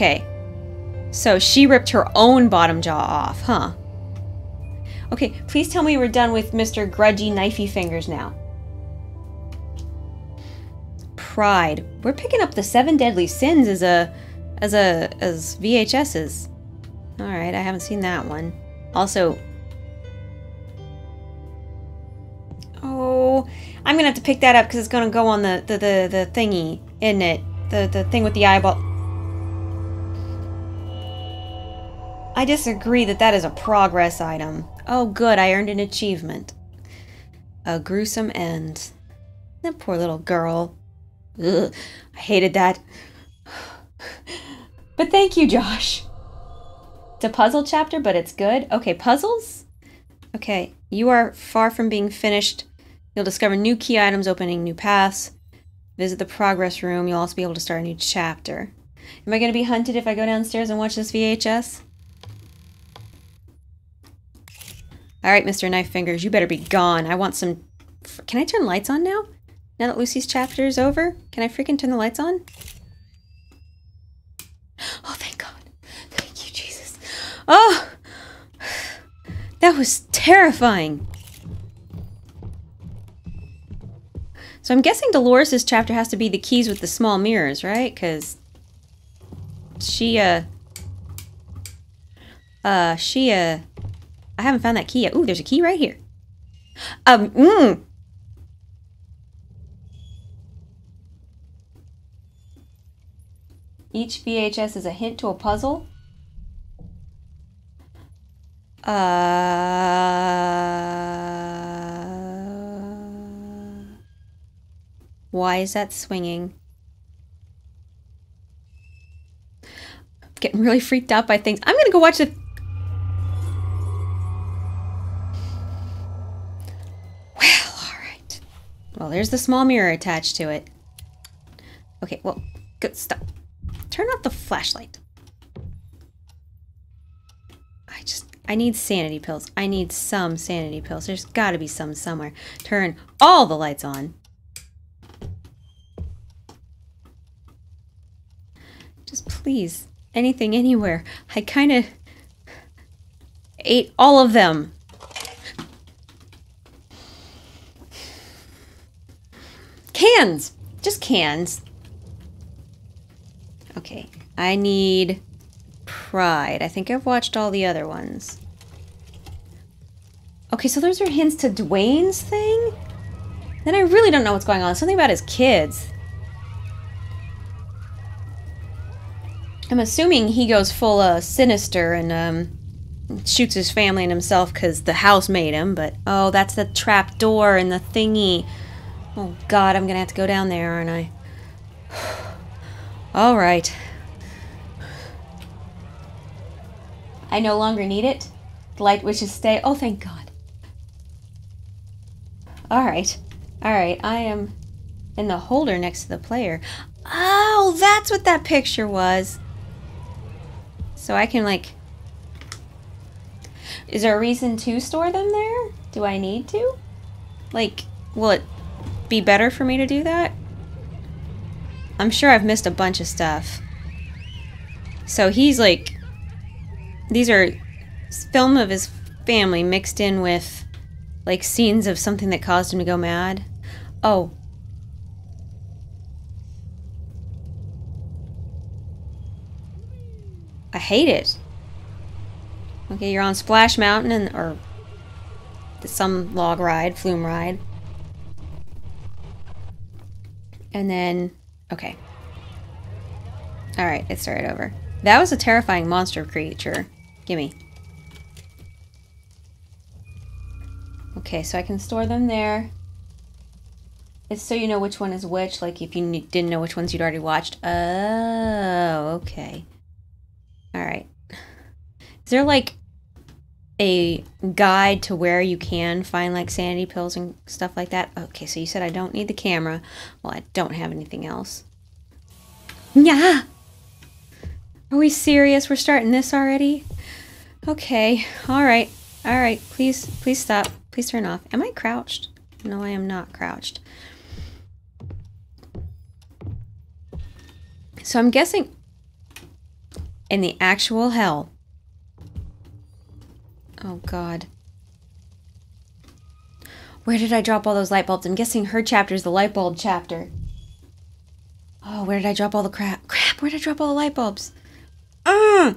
Okay. So she ripped her own bottom jaw off, huh? Okay, please tell me we're done with Mr. Grudgy Knifey Fingers now. Pride. We're picking up the seven deadly sins as a as a as VHSs. Alright, I haven't seen that one. Also, Oh, I'm gonna have to pick that up because it's gonna go on the, the, the, the thingy, isn't it? The, the thing with the eyeball. I disagree that that is a progress item. Oh good, I earned an achievement. A gruesome end. That poor little girl. Ugh, I hated that. But thank you, Josh. It's a puzzle chapter, but it's good. Okay, puzzles? Okay, you are far from being finished. You'll discover new key items opening new paths. Visit the progress room. You'll also be able to start a new chapter. Am I going to be hunted if I go downstairs and watch this VHS? Alright, Mr. Knife Fingers, you better be gone. I want some... Can I turn lights on now? Now that Lucy's chapter is over? Can I freaking turn the lights on? Oh, thank God. Thank you, Jesus. Oh! That was terrifying. So I'm guessing Dolores' chapter has to be the keys with the small mirrors, right? Because she, uh... Uh, she, uh... I haven't found that key yet. Ooh, there's a key right here. Um, mm. Each VHS is a hint to a puzzle. Uh, why is that swinging? getting really freaked out by things. I'm gonna go watch the. Well, alright. Well, there's the small mirror attached to it. Okay, well, good stuff. Turn off the flashlight. I just, I need sanity pills. I need some sanity pills. There's got to be some somewhere. Turn all the lights on. Just please, anything, anywhere. I kind of ate all of them. Cans! Just cans. Okay, I need Pride. I think I've watched all the other ones. Okay, so those are hints to Dwayne's thing? Then I really don't know what's going on. Something about his kids. I'm assuming he goes full uh, sinister and um, shoots his family and himself because the house made him, but oh, that's the trap door and the thingy. Oh god, I'm gonna have to go down there, aren't I? Alright. I no longer need it. The light wishes stay. Oh, thank God. Alright. Alright, I am in the holder next to the player. Oh, that's what that picture was. So I can, like... Is there a reason to store them there? Do I need to? Like, will it be better for me to do that? I'm sure I've missed a bunch of stuff. So he's like these are film of his family mixed in with like scenes of something that caused him to go mad. Oh. I hate it. Okay, you're on Splash Mountain and or some log ride, flume ride. And then okay. Alright, it started over. That was a terrifying monster creature. Gimme. Okay, so I can store them there. It's so you know which one is which, like if you didn't know which ones you'd already watched. Oh, okay. Alright. Is there like a guide to where you can find like sanity pills and stuff like that? Okay, so you said I don't need the camera. Well, I don't have anything else. Yeah. Are we serious? We're starting this already? Okay, alright, alright, please, please stop. Please turn off. Am I crouched? No, I am not crouched. So I'm guessing... in the actual hell? Oh, God. Where did I drop all those light bulbs? I'm guessing her chapter is the light bulb chapter. Oh, where did I drop all the crap? Crap, where did I drop all the light bulbs? Uh!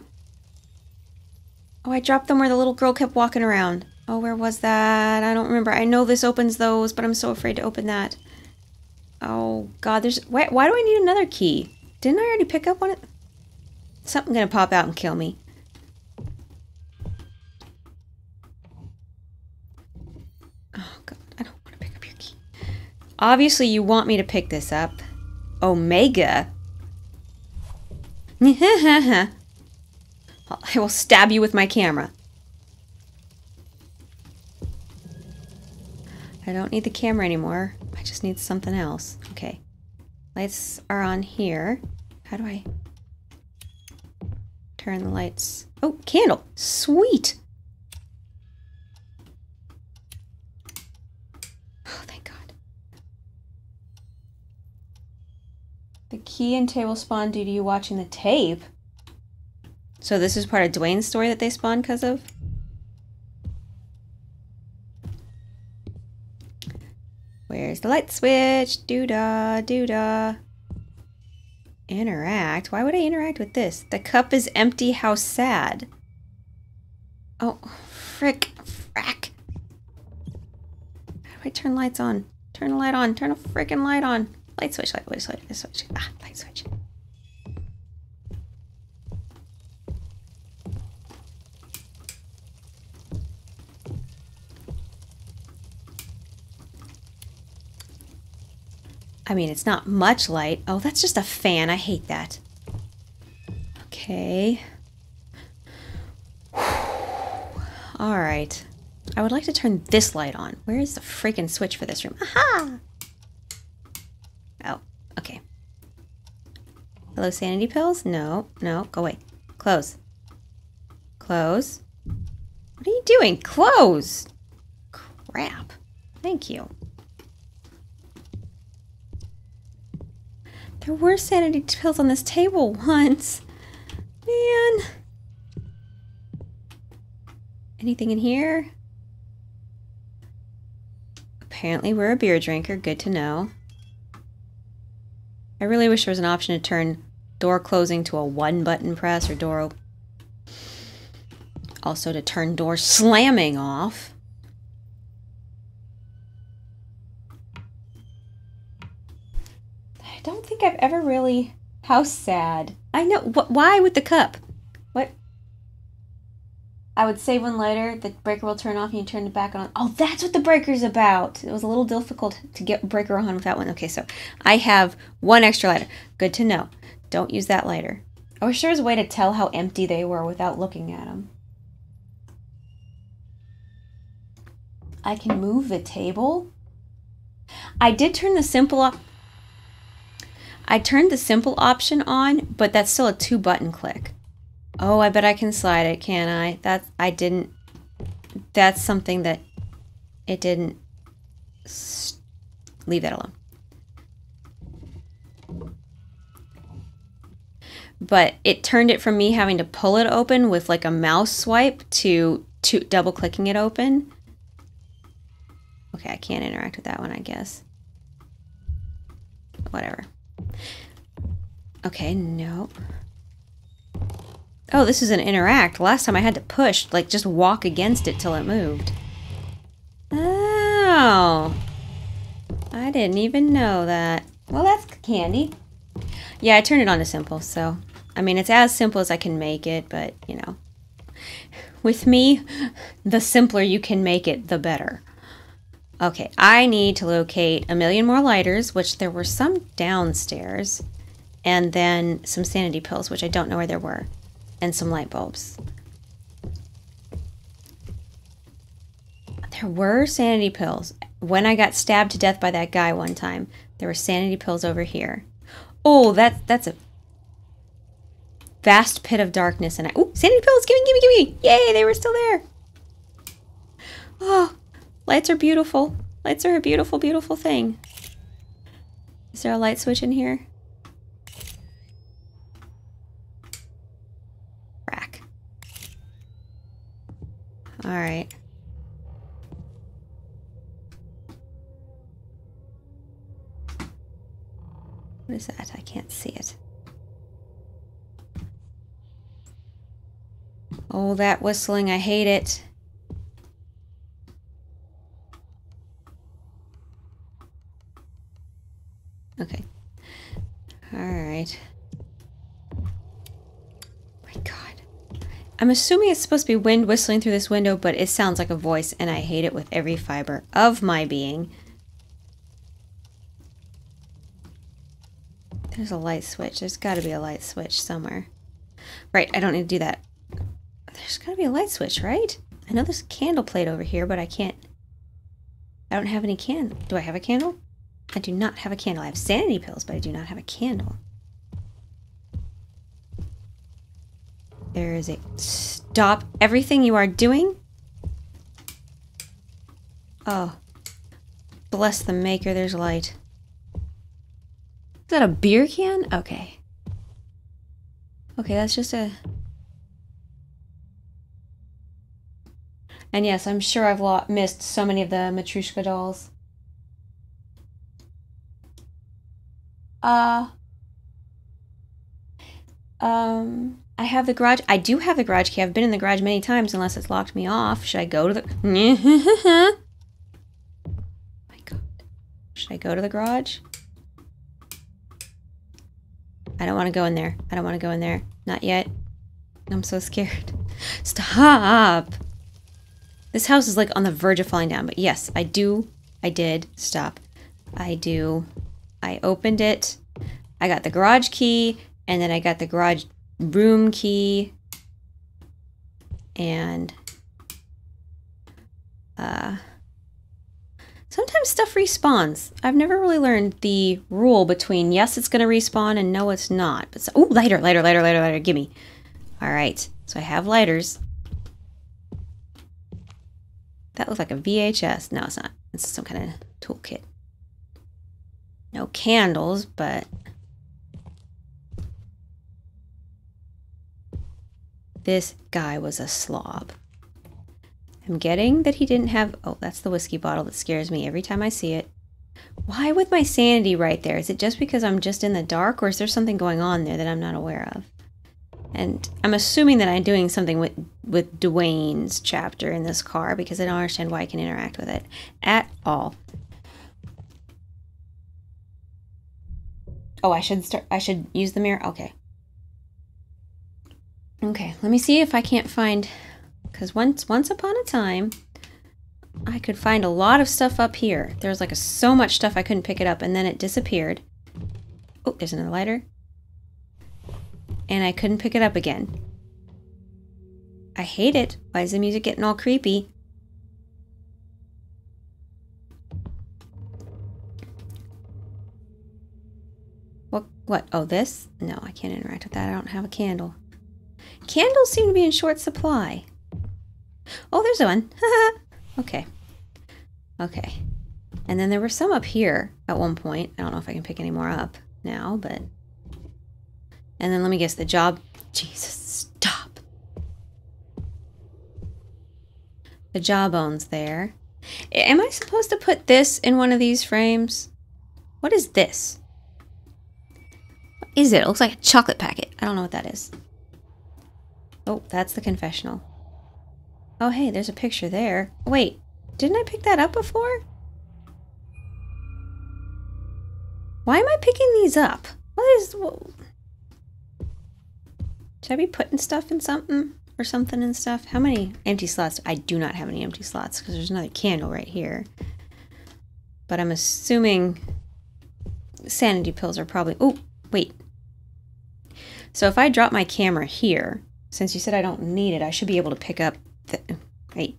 Oh, I dropped them where the little girl kept walking around. Oh, where was that? I don't remember. I know this opens those, but I'm so afraid to open that. Oh, God, there's... Why, why do I need another key? Didn't I already pick up one? Something gonna pop out and kill me. Obviously, you want me to pick this up. Omega? I will stab you with my camera. I don't need the camera anymore. I just need something else. Okay. Lights are on here. How do I turn the lights? Oh, candle. Sweet. Oh, thank God. The key and table spawn due to you watching the tape. So this is part of Dwayne's story that they spawned because of? Where's the light switch? Doo-da, doo-da. Interact? Why would I interact with this? The cup is empty, how sad. Oh, frick, frack. How do I turn lights on? Turn the light on, turn a freaking light on. Light switch, light switch, light switch. Ah, light switch. I mean, it's not much light. Oh, that's just a fan. I hate that. Okay. All right. I would like to turn this light on. Where is the freaking switch for this room? Aha! Oh, okay. Hello, sanity pills? No, no, go away. Close. Close. What are you doing? Close! Crap. Thank you. There were sanity pills on this table once. Man. Anything in here? Apparently we're a beer drinker. Good to know. I really wish there was an option to turn door closing to a one button press or door. Also to turn door slamming off. I don't think I've ever really. How sad. I know. What? Why with the cup? What? I would save one later. The breaker will turn off and you turn it back on. Oh, that's what the breaker's about. It was a little difficult to get breaker on with that one. Okay, so I have one extra lighter. Good to know. Don't use that lighter. I wish there was a way to tell how empty they were without looking at them. I can move the table. I did turn the simple off. I turned the simple option on, but that's still a two button click. Oh, I bet I can slide it, can I? That I didn't. That's something that it didn't. Leave that alone. But it turned it from me having to pull it open with like a mouse swipe to, to double clicking it open. Okay, I can't interact with that one, I guess. Whatever. Okay, no. Oh, this is an interact. Last time I had to push, like just walk against it till it moved. Oh. I didn't even know that. Well, that's candy. Yeah, I turned it on to simple, so... I mean, it's as simple as I can make it, but, you know. With me, the simpler you can make it, the better. Okay, I need to locate a million more lighters, which there were some downstairs, and then some sanity pills, which I don't know where there were, and some light bulbs. There were sanity pills. When I got stabbed to death by that guy one time, there were sanity pills over here. Oh, that's that's a vast pit of darkness, and I oh sanity pills, gimme, gimme, gimme! Yay, they were still there. Oh, Lights are beautiful. Lights are a beautiful, beautiful thing. Is there a light switch in here? Alright. What is that? I can't see it. Oh, that whistling, I hate it. Okay. Alright. My god. I'm assuming it's supposed to be wind whistling through this window, but it sounds like a voice, and I hate it with every fiber of my being. There's a light switch. There's got to be a light switch somewhere. Right, I don't need to do that. There's got to be a light switch, right? I know there's a candle plate over here, but I can't... I don't have any candle. Do I have a candle? I do not have a candle. I have sanity pills, but I do not have a candle. There is a... Stop everything you are doing. Oh. Bless the maker, there's light. Is that a beer can? Okay. Okay, that's just a... And yes, I'm sure I've missed so many of the Matryoshka dolls. Uh... Um... I have the garage. I do have the garage key. I've been in the garage many times unless it's locked me off. Should I go to the... Oh my god. Should I go to the garage? I don't want to go in there. I don't want to go in there. Not yet. I'm so scared. Stop! This house is like on the verge of falling down, but yes, I do. I did. Stop. I do. I opened it. I got the garage key, and then I got the garage room key. And uh Sometimes stuff respawns. I've never really learned the rule between yes, it's going to respawn and no, it's not. But oh, lighter, lighter, lighter, lighter, lighter. Gimme. All right. So I have lighters. That looks like a VHS. No, it's not. It's some kind of toolkit. No candles, but... This guy was a slob. I'm getting that he didn't have... Oh, that's the whiskey bottle that scares me every time I see it. Why with my sanity right there? Is it just because I'm just in the dark or is there something going on there that I'm not aware of? And I'm assuming that I'm doing something with, with Dwayne's chapter in this car because I don't understand why I can interact with it at all. Oh, I should start, I should use the mirror? Okay. Okay, let me see if I can't find because once, once upon a time, I could find a lot of stuff up here. There was like a, so much stuff I couldn't pick it up, and then it disappeared. Oh, there's another lighter. And I couldn't pick it up again. I hate it. Why is the music getting all creepy? What? What? Oh, this? No, I can't interact with that. I don't have a candle. Candles seem to be in short supply. Oh, there's one. okay. Okay. And then there were some up here at one point. I don't know if I can pick any more up now, but... And then let me guess, the job... Jesus, stop. The jawbone's there. Am I supposed to put this in one of these frames? What is this? What is it? It looks like a chocolate packet. I don't know what that is. Oh, that's the confessional. Oh, hey, there's a picture there. Wait, didn't I pick that up before? Why am I picking these up? What is... What... Should I be putting stuff in something? Or something and stuff? How many empty slots? I do not have any empty slots because there's another candle right here. But I'm assuming sanity pills are probably... Oh, wait. So if I drop my camera here, since you said I don't need it, I should be able to pick up right.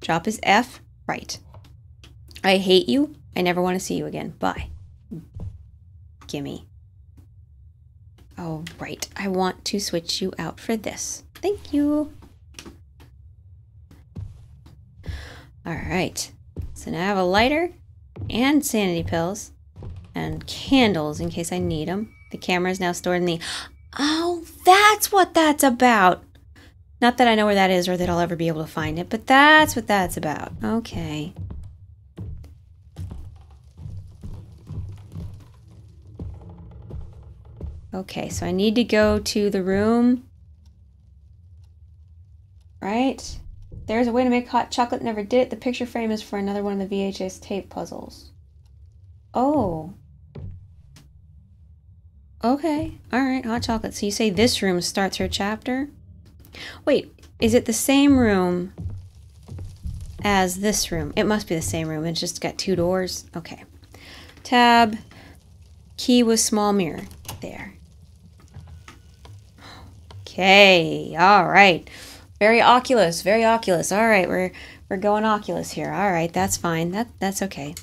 Drop is F, right. I hate you. I never want to see you again. Bye. Gimme. Oh, right. I want to switch you out for this. Thank you. All right. So now I have a lighter and sanity pills and candles in case I need them. The camera is now stored in the... Oh, that's what that's about. Not that I know where that is or that I'll ever be able to find it, but that's what that's about. Okay. Okay, so I need to go to the room. Right? There's a way to make hot chocolate, never did it. The picture frame is for another one of the VHS tape puzzles. Oh. Okay, alright, hot chocolate. So you say this room starts her chapter? Wait, is it the same room as this room? It must be the same room. It's just got two doors. Okay. Tab. Key with small mirror. There. Okay, alright. Very Oculus, very Oculus. Alright, we're we're going Oculus here. Alright, that's fine. That that's okay.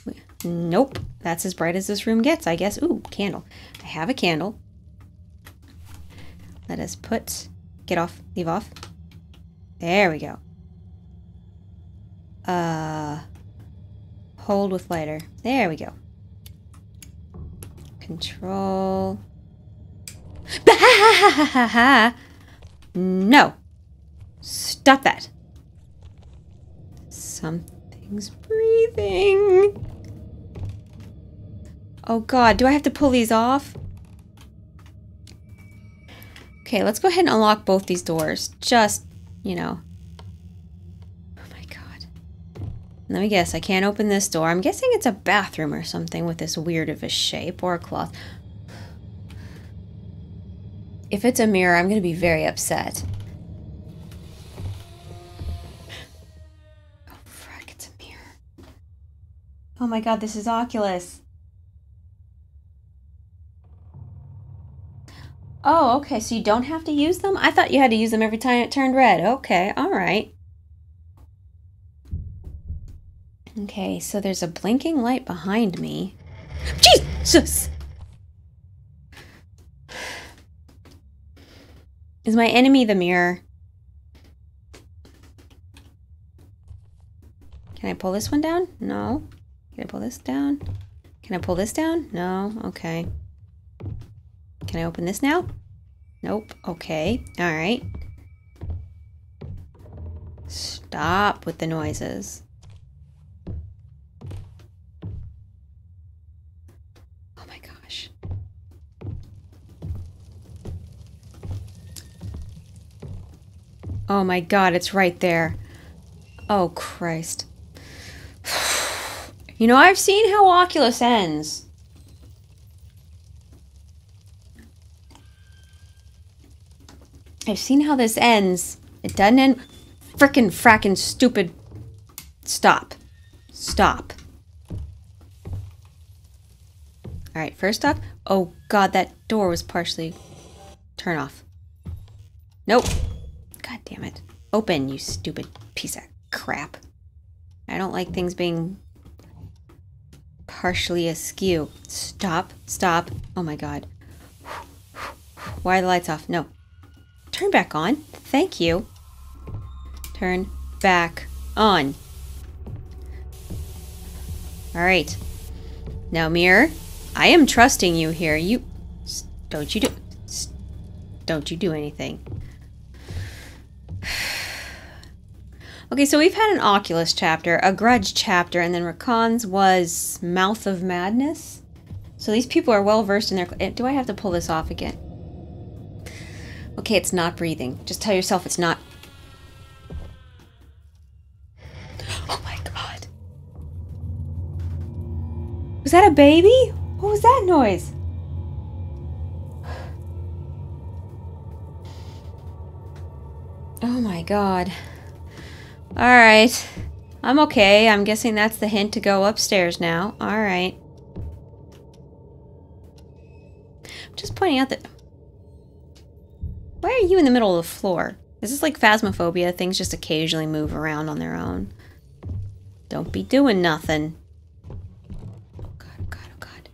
Nope. That's as bright as this room gets, I guess. Ooh, candle. I have a candle. Let us put Get off. Leave off. There we go. Uh, hold with lighter. There we go. Control. no. Stop that. Something's breathing. Oh god, do I have to pull these off? Okay, let's go ahead and unlock both these doors. Just, you know. Oh my god. Let me guess, I can't open this door. I'm guessing it's a bathroom or something with this weird of a shape or a cloth. If it's a mirror, I'm going to be very upset. Oh, it's a mirror. Oh my god, this is Oculus. Oh, okay, so you don't have to use them? I thought you had to use them every time it turned red. Okay, all right. Okay, so there's a blinking light behind me. Jesus! Is my enemy the mirror? Can I pull this one down? No. Can I pull this down? Can I pull this down? No. Okay. Can I open this now? Nope. Okay. All right. Stop with the noises. Oh my gosh. Oh my god, it's right there. Oh Christ. You know, I've seen how Oculus ends. I've seen how this ends. It doesn't end. Frickin' frackin' stupid. Stop. Stop. Alright, first off. Oh god, that door was partially. Turn off. Nope. God damn it. Open, you stupid piece of crap. I don't like things being partially askew. Stop. Stop. Oh my god. Why are the lights off? No. Turn back on. Thank you. Turn back on. Alright. Now, Mirror, I am trusting you here. You... Don't you do... Don't you do anything. okay, so we've had an Oculus chapter, a Grudge chapter, and then Rakan's was Mouth of Madness. So these people are well versed in their... Eh, do I have to pull this off again? Okay, it's not breathing. Just tell yourself it's not. Oh my god. Was that a baby? What was that noise? Oh my god. Alright. I'm okay. I'm guessing that's the hint to go upstairs now. Alright. Just pointing out that why are you in the middle of the floor? This Is like phasmophobia? Things just occasionally move around on their own. Don't be doing nothing. Oh god, oh god, oh god.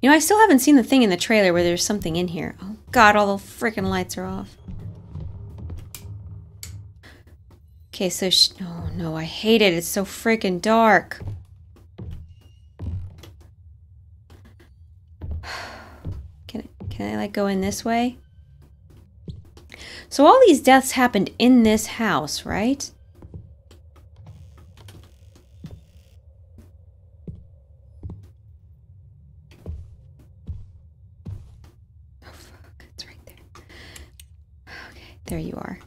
You know, I still haven't seen the thing in the trailer where there's something in here. Oh god, all the freaking lights are off. Okay, so oh no, I hate it. It's so freaking dark. Can can I like go in this way? So all these deaths happened in this house, right? Oh, fuck. It's right there. Okay, there you are.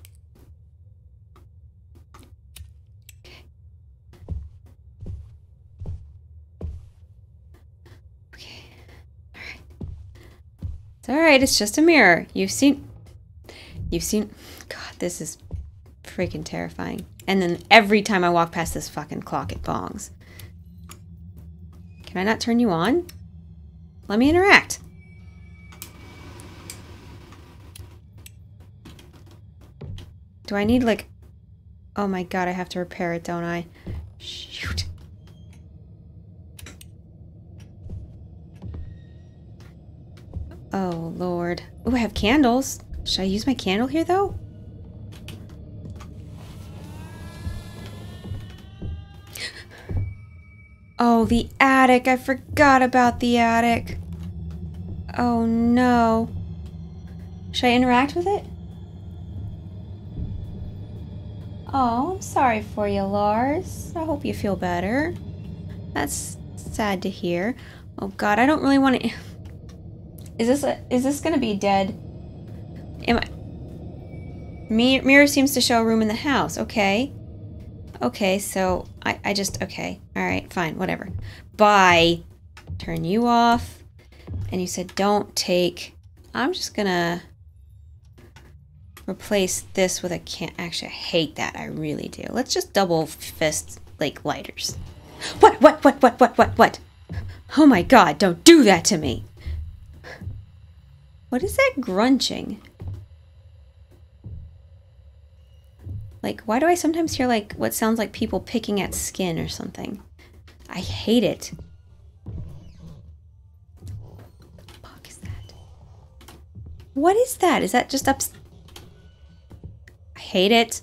It's alright, it's just a mirror. You've seen... You've seen... God, this is freaking terrifying. And then every time I walk past this fucking clock, it bongs. Can I not turn you on? Let me interact. Do I need, like... Oh my god, I have to repair it, don't I? Shoot. Oh, Lord. Oh, I have candles. Should I use my candle here, though? Oh, the attic. I forgot about the attic. Oh, no. Should I interact with it? Oh, I'm sorry for you, Lars. I hope you feel better. That's sad to hear. Oh god, I don't really want to Is this a, is this to be dead? Am I Mirror seems to show a room in the house. Okay. Okay, so I, I just, okay. All right, fine, whatever. Bye. Turn you off. And you said don't take. I'm just gonna replace this with a can. Actually, I hate that. I really do. Let's just double fist like lighters. What, what, what, what, what, what, what? Oh my god, don't do that to me. What is that grunching? Like, why do I sometimes hear like what sounds like people picking at skin or something? I hate it. What the fuck is that? What is that? Is that just up? I hate it.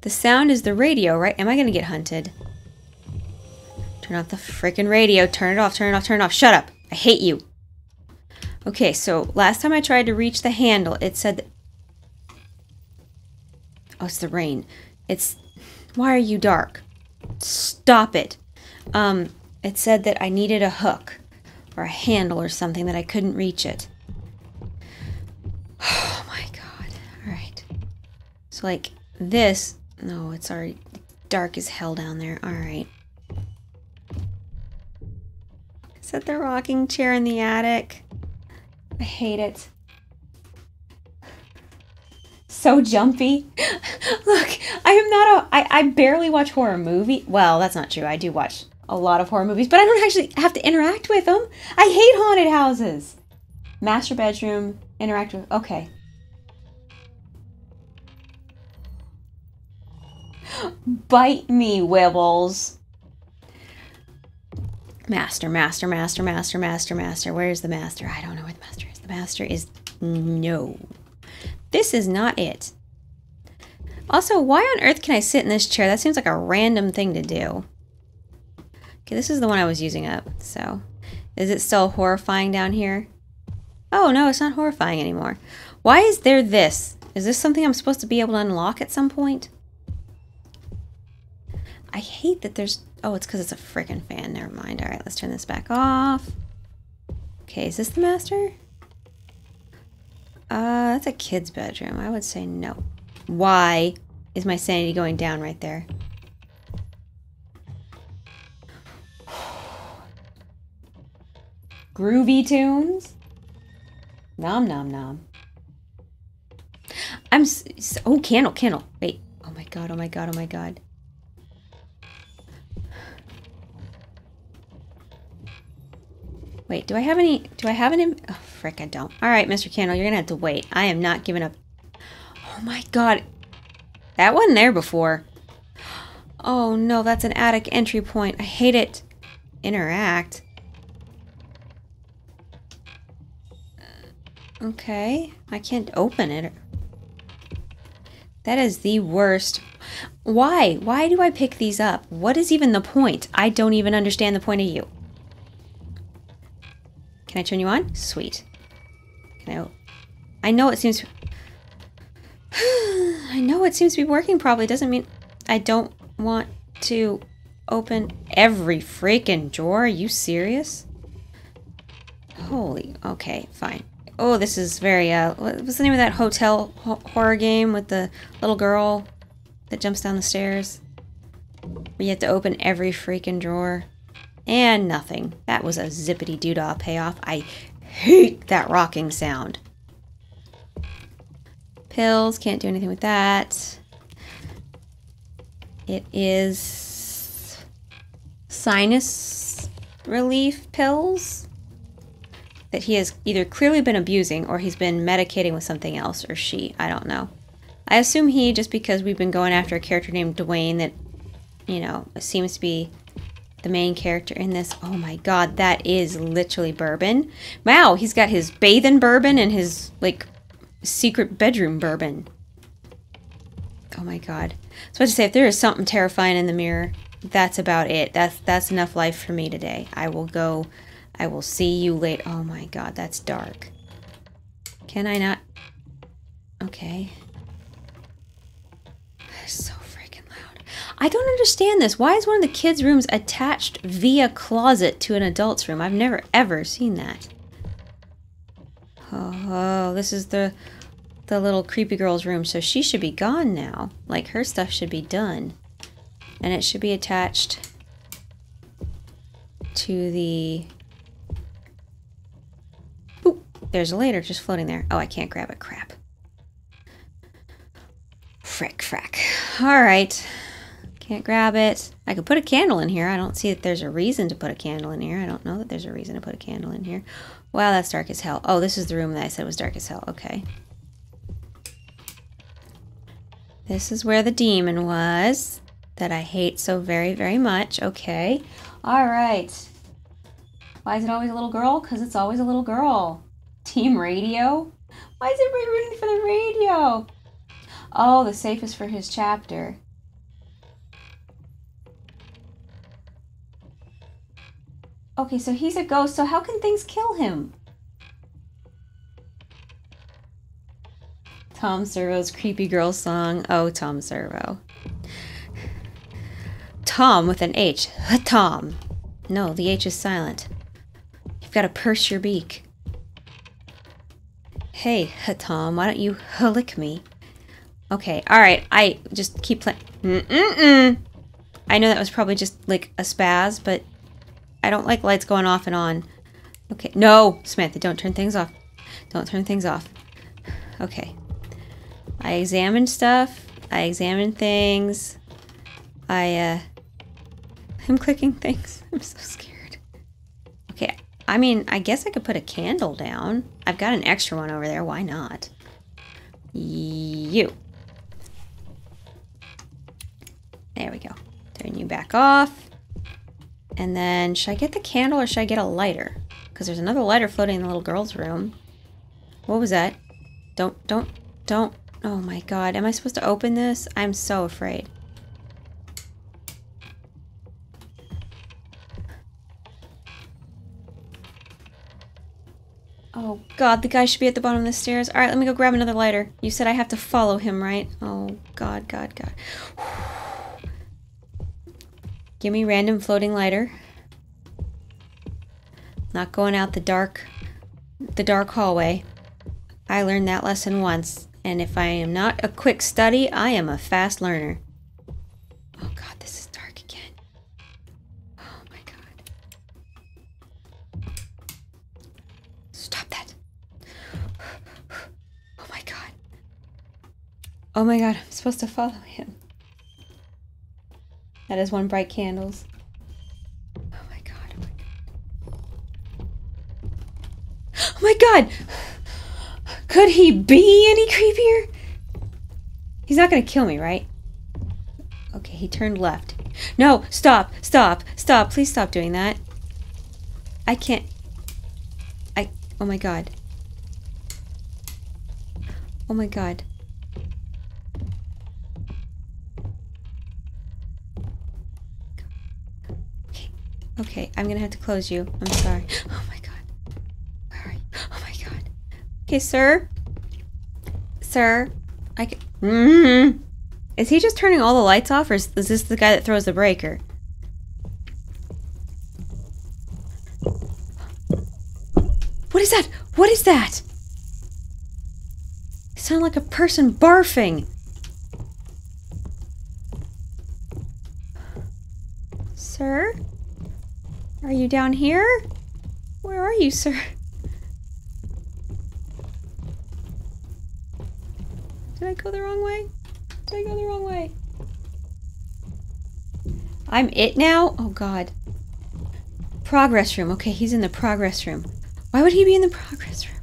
The sound is the radio, right? Am I gonna get hunted? Turn off the freaking radio. Turn it off, turn it off, turn it off. Shut up. I hate you. Okay, so last time I tried to reach the handle, it said Oh, it's the rain. It's. Why are you dark? Stop it. Um, it said that I needed a hook or a handle or something that I couldn't reach it. Oh my god. Alright. So, like, this. No, it's already dark as hell down there. Alright. Is that the rocking chair in the attic? I hate it so jumpy. Look, I am not a. I, I barely watch horror movie. Well, that's not true. I do watch a lot of horror movies, but I don't actually have to interact with them. I hate haunted houses. Master bedroom, interact with. Okay. Bite me, Wibbles. Master, master, master, master, master, master. Where's the master? I don't know where the master is. The master is no. This is not it. Also, why on earth can I sit in this chair? That seems like a random thing to do. Okay, this is the one I was using up, so. Is it still horrifying down here? Oh, no, it's not horrifying anymore. Why is there this? Is this something I'm supposed to be able to unlock at some point? I hate that there's... Oh, it's because it's a freaking fan. Never mind. All right, let's turn this back off. Okay, is this the master? Uh, that's a kid's bedroom. I would say no. Why is my sanity going down right there? Groovy tunes? Nom nom nom. I'm oh candle candle wait oh my god oh my god oh my god Wait, do I have any... Do I have any... Oh, frick, I don't. All right, Mr. Candle, you're to have to wait. I am not giving up. Oh, my God. That wasn't there before. Oh, no, that's an attic entry point. I hate it. Interact. Uh, okay. I can't open it. That is the worst. Why? Why do I pick these up? What is even the point? I don't even understand the point of you. Can I turn you on? Sweet. Can I... I know it seems... I know it seems to be working probably. Doesn't mean I don't want to open every freaking drawer. Are you serious? Holy, okay, fine. Oh, this is very, uh, what was the name of that hotel ho horror game with the little girl that jumps down the stairs? You have to open every freaking drawer. And nothing. That was a zippity doodah payoff. I hate that rocking sound. Pills, can't do anything with that. It is sinus relief pills that he has either clearly been abusing or he's been medicating with something else, or she. I don't know. I assume he, just because we've been going after a character named Dwayne that, you know, seems to be the main character in this. Oh my god, that is literally bourbon. Wow, he's got his bathing bourbon and his, like, secret bedroom bourbon. Oh my god. So I to say, if there is something terrifying in the mirror, that's about it. That's that's enough life for me today. I will go I will see you late. Oh my god, that's dark. Can I not? Okay. so. I don't understand this. Why is one of the kids' rooms attached via closet to an adult's room? I've never ever seen that. Oh, this is the the little creepy girl's room, so she should be gone now. Like, her stuff should be done. And it should be attached to the there's a ladder just floating there. Oh, I can't grab it. Crap. Frick, frack. All right. Can't grab it. I could put a candle in here. I don't see that there's a reason to put a candle in here. I don't know that there's a reason to put a candle in here. Wow, that's dark as hell. Oh, this is the room that I said was dark as hell. Okay. This is where the demon was that I hate so very, very much. Okay. All right. Why is it always a little girl? Because it's always a little girl. Team radio? Why is everybody rooting for the radio? Oh, the safe is for his chapter. Okay, so he's a ghost, so how can things kill him? Tom Servo's creepy girl song. Oh, Tom Servo. Tom with an H. Tom. No, the H is silent. You've got to purse your beak. Hey, Tom, why don't you lick me? Okay, alright, I just keep playing. Mm-mm-mm. I know that was probably just like a spaz, but I don't like lights going off and on. Okay, no, Samantha, don't turn things off. Don't turn things off. Okay. I examined stuff. I examined things. I, uh, I'm clicking things. I'm so scared. Okay, I mean, I guess I could put a candle down. I've got an extra one over there. Why not? You. There we go. Turn you back off. And then, should I get the candle or should I get a lighter? Because there's another lighter floating in the little girl's room. What was that? Don't, don't, don't. Oh my god. Am I supposed to open this? I'm so afraid. Oh god, the guy should be at the bottom of the stairs. Alright, let me go grab another lighter. You said I have to follow him, right? Oh god, god, god. Give me random floating lighter. Not going out the dark the dark hallway. I learned that lesson once, and if I am not a quick study, I am a fast learner. Oh god, this is dark again. Oh my god. Stop that. Oh my god. Oh my god, I'm supposed to follow him. That is one bright candles. Oh my god, oh my god. Oh my god! Could he be any creepier? He's not gonna kill me, right? Okay, he turned left. No, stop, stop, stop. Please stop doing that. I can't. I. Oh my god. Oh my god. Okay, I'm gonna have to close you. I'm sorry. Oh my god. Where are you? Oh my god. Okay, sir. Sir, I can... Mm-hmm. Is he just turning all the lights off, or is, is this the guy that throws the breaker? What is that? What is that? It sounded like a person barfing. Sir? Are you down here? Where are you, sir? Did I go the wrong way? Did I go the wrong way? I'm it now? Oh god. Progress room. Okay, he's in the progress room. Why would he be in the progress room?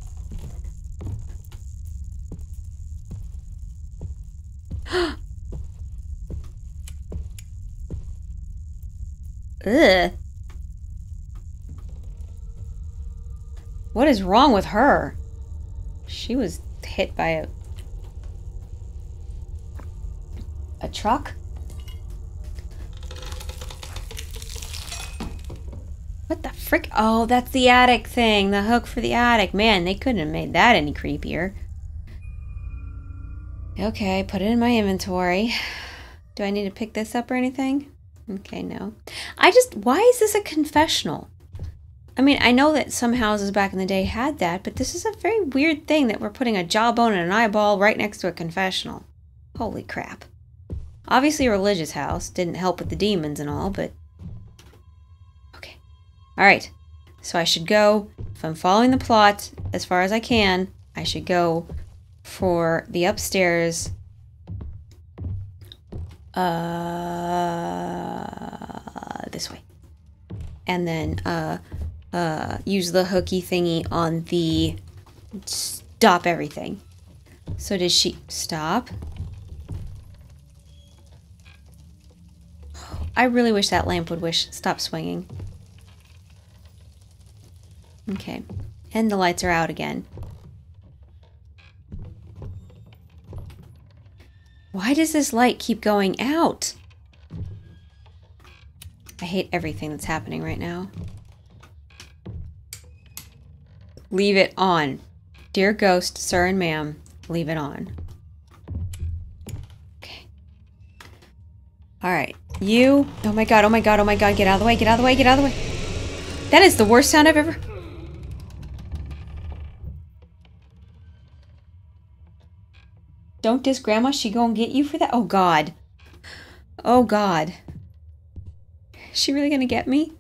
Ugh. What is wrong with her? She was hit by a a truck? What the frick? Oh, that's the attic thing. The hook for the attic. Man, they couldn't have made that any creepier. Okay, put it in my inventory. Do I need to pick this up or anything? Okay, no. I just, why is this a confessional? I mean, I know that some houses back in the day had that, but this is a very weird thing that we're putting a jawbone and an eyeball right next to a confessional. Holy crap. Obviously a religious house. Didn't help with the demons and all, but... Okay. Alright. So I should go, if I'm following the plot as far as I can, I should go for the upstairs uh, this way. And then uh, uh, use the hooky thingy on the stop everything. So does she stop? I really wish that lamp would wish stop swinging. Okay. And the lights are out again. Why does this light keep going out? I hate everything that's happening right now. Leave it on. Dear ghost, sir and ma'am, leave it on. Okay. Alright. You. Oh my god, oh my god, oh my god, get out of the way, get out of the way, get out of the way. That is the worst sound I've ever... Don't diss grandma, she gonna get you for that? Oh god. Oh god. Is she really gonna get me?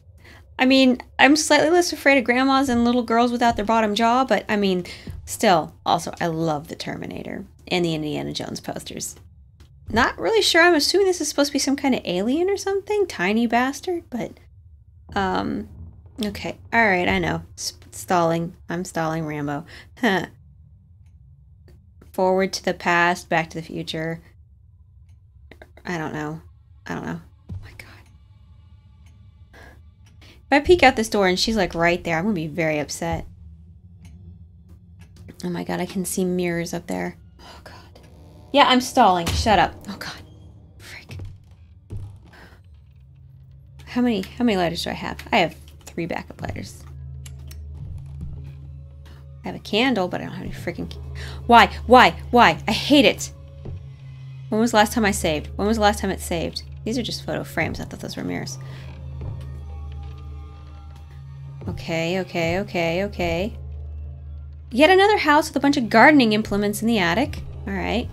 I mean, I'm slightly less afraid of grandmas and little girls without their bottom jaw, but I mean, still, also, I love the Terminator and the Indiana Jones posters. Not really sure. I'm assuming this is supposed to be some kind of alien or something. Tiny bastard, but, um, okay. All right, I know. stalling. I'm stalling Rambo. Huh forward to the past, back to the future. I don't know. I don't know. If I peek out this door and she's like right there, I'm gonna be very upset. Oh my god, I can see mirrors up there. Oh god. Yeah, I'm stalling. Shut up. Oh god. Freak. How many how many lighters do I have? I have three backup lighters. I have a candle, but I don't have any freaking... Why? Why? Why? I hate it! When was the last time I saved? When was the last time it saved? These are just photo frames. I thought those were mirrors. Okay, okay, okay, okay. Yet another house with a bunch of gardening implements in the attic. Alright.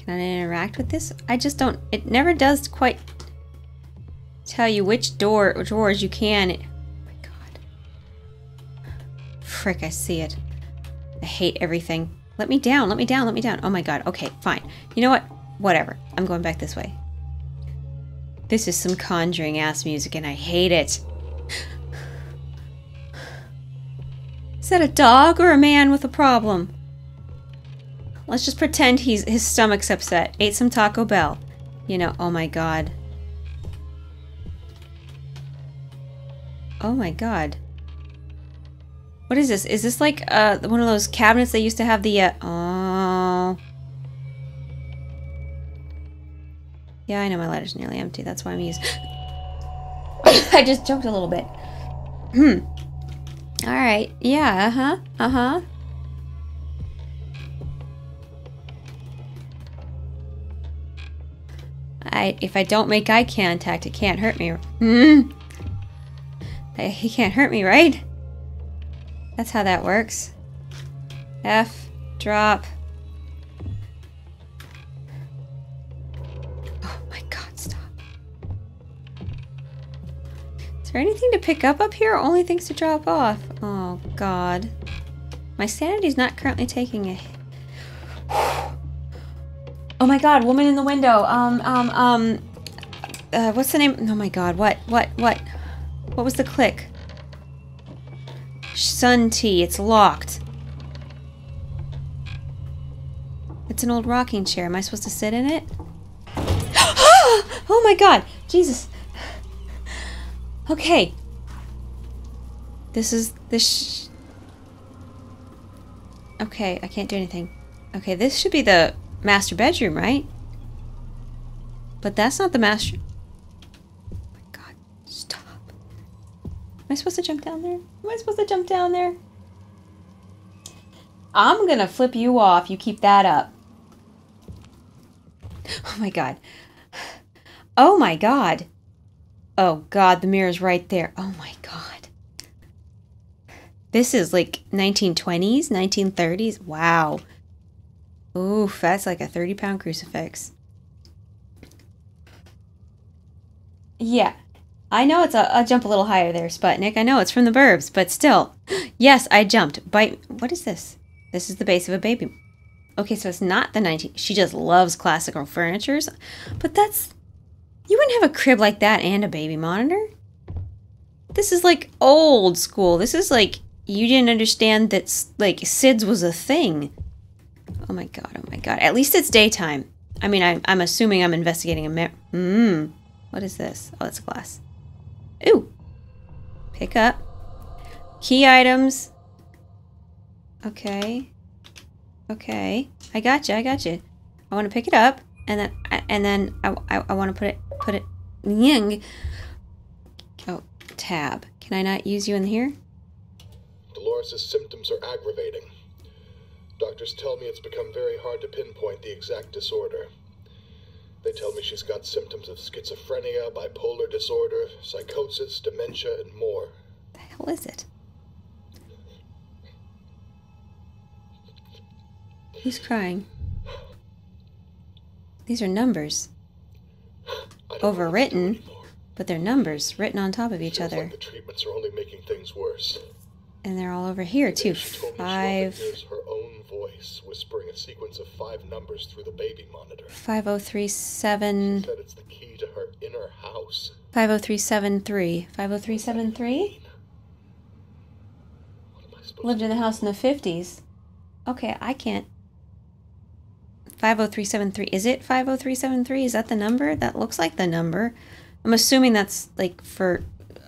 Can I interact with this? I just don't... It never does quite tell you which door or drawers you can. Oh my god. Frick, I see it. I hate everything. Let me down, let me down, let me down. Oh my god, okay, fine. You know what? Whatever. I'm going back this way. This is some conjuring ass music and I hate it. Is that a dog or a man with a problem? Let's just pretend he's his stomach's upset. Ate some Taco Bell. You know, oh my god. Oh my god. What is this? Is this like uh, one of those cabinets they used to have the... Uh, oh. Yeah, I know my letter's nearly empty. That's why I'm using... I just choked a little bit. Hmm. Alright, yeah, uh-huh, uh-huh. I, if I don't make eye contact, it can't hurt me. Mm. He can't hurt me, right? That's how that works. F, drop. Is there anything to pick up up here? Only things to drop off. Oh god. My sanity's not currently taking a Oh my god, woman in the window. Um, um, um, uh, what's the name? Oh my god, what, what, what? What was the click? Sun tea, it's locked. It's an old rocking chair. Am I supposed to sit in it? oh my god, Jesus. Okay. This is, this Okay, I can't do anything. Okay, this should be the master bedroom, right? But that's not the master... Oh my god, stop. Am I supposed to jump down there? Am I supposed to jump down there? I'm gonna flip you off. You keep that up. Oh my god. Oh my god. Oh god, the mirror's right there. Oh my god. This is like 1920s, 1930s. Wow. Oof, that's like a 30 pound crucifix. Yeah, I know it's a, jump a little higher there, Sputnik. I know it's from the burbs, but still. Yes, I jumped. Bite. What is this? This is the base of a baby. Okay, so it's not the 19. She just loves classical furnitures. But that's. You wouldn't have a crib like that and a baby monitor. This is like old school. This is like you didn't understand that like SIDS was a thing. Oh my god, oh my god. At least it's daytime. I mean, I, I'm assuming I'm investigating a mirror. Mmm. What is this? Oh, it's glass. Ooh. Pick up. Key items. Okay. Okay. I got you. I got you. I want to pick it up, and then and then I, I, I want to put it put it. Ying. Oh, tab. Can I not use you in here? Dolores' symptoms are aggravating. Doctors tell me it's become very hard to pinpoint the exact disorder. They tell me she's got symptoms of schizophrenia, bipolar disorder, psychosis, dementia, and more. The hell is it? Who's crying? These are numbers. Overwritten, but they're numbers written on top of each other. Like the treatments are only making things worse. And they're all over here too. She told me she Five, her own voice whispering a sequence of five numbers through the baby monitor. five oh three seven, She Said it's the key to her inner house. five oh three seven three, five oh three seven three. What am I supposed Lived in the house in the fifties. Okay, I can't. Five oh three seven three. Is it five oh three seven three? Is that the number? That looks like the number. I'm assuming that's like for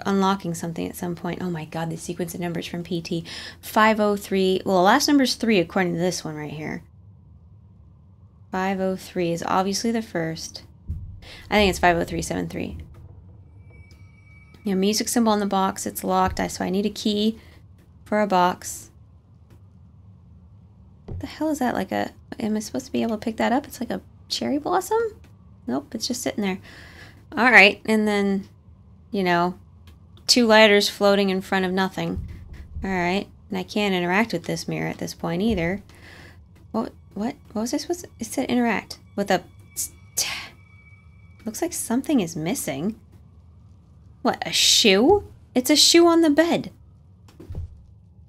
unlocking something at some point. Oh my god, the sequence of numbers from PT. 503. Well, the last number is 3 according to this one right here. 503 is obviously the first. I think it's 50373. Yeah, music symbol on the box. It's locked, I so I need a key for a box. The hell is that? Like a... Am I supposed to be able to pick that up? It's like a cherry blossom? Nope, it's just sitting there. Alright, and then, you know, two lighters floating in front of nothing. Alright, and I can't interact with this mirror at this point either. What, what, what was I supposed to, it said interact with a, looks like something is missing. What, a shoe? It's a shoe on the bed.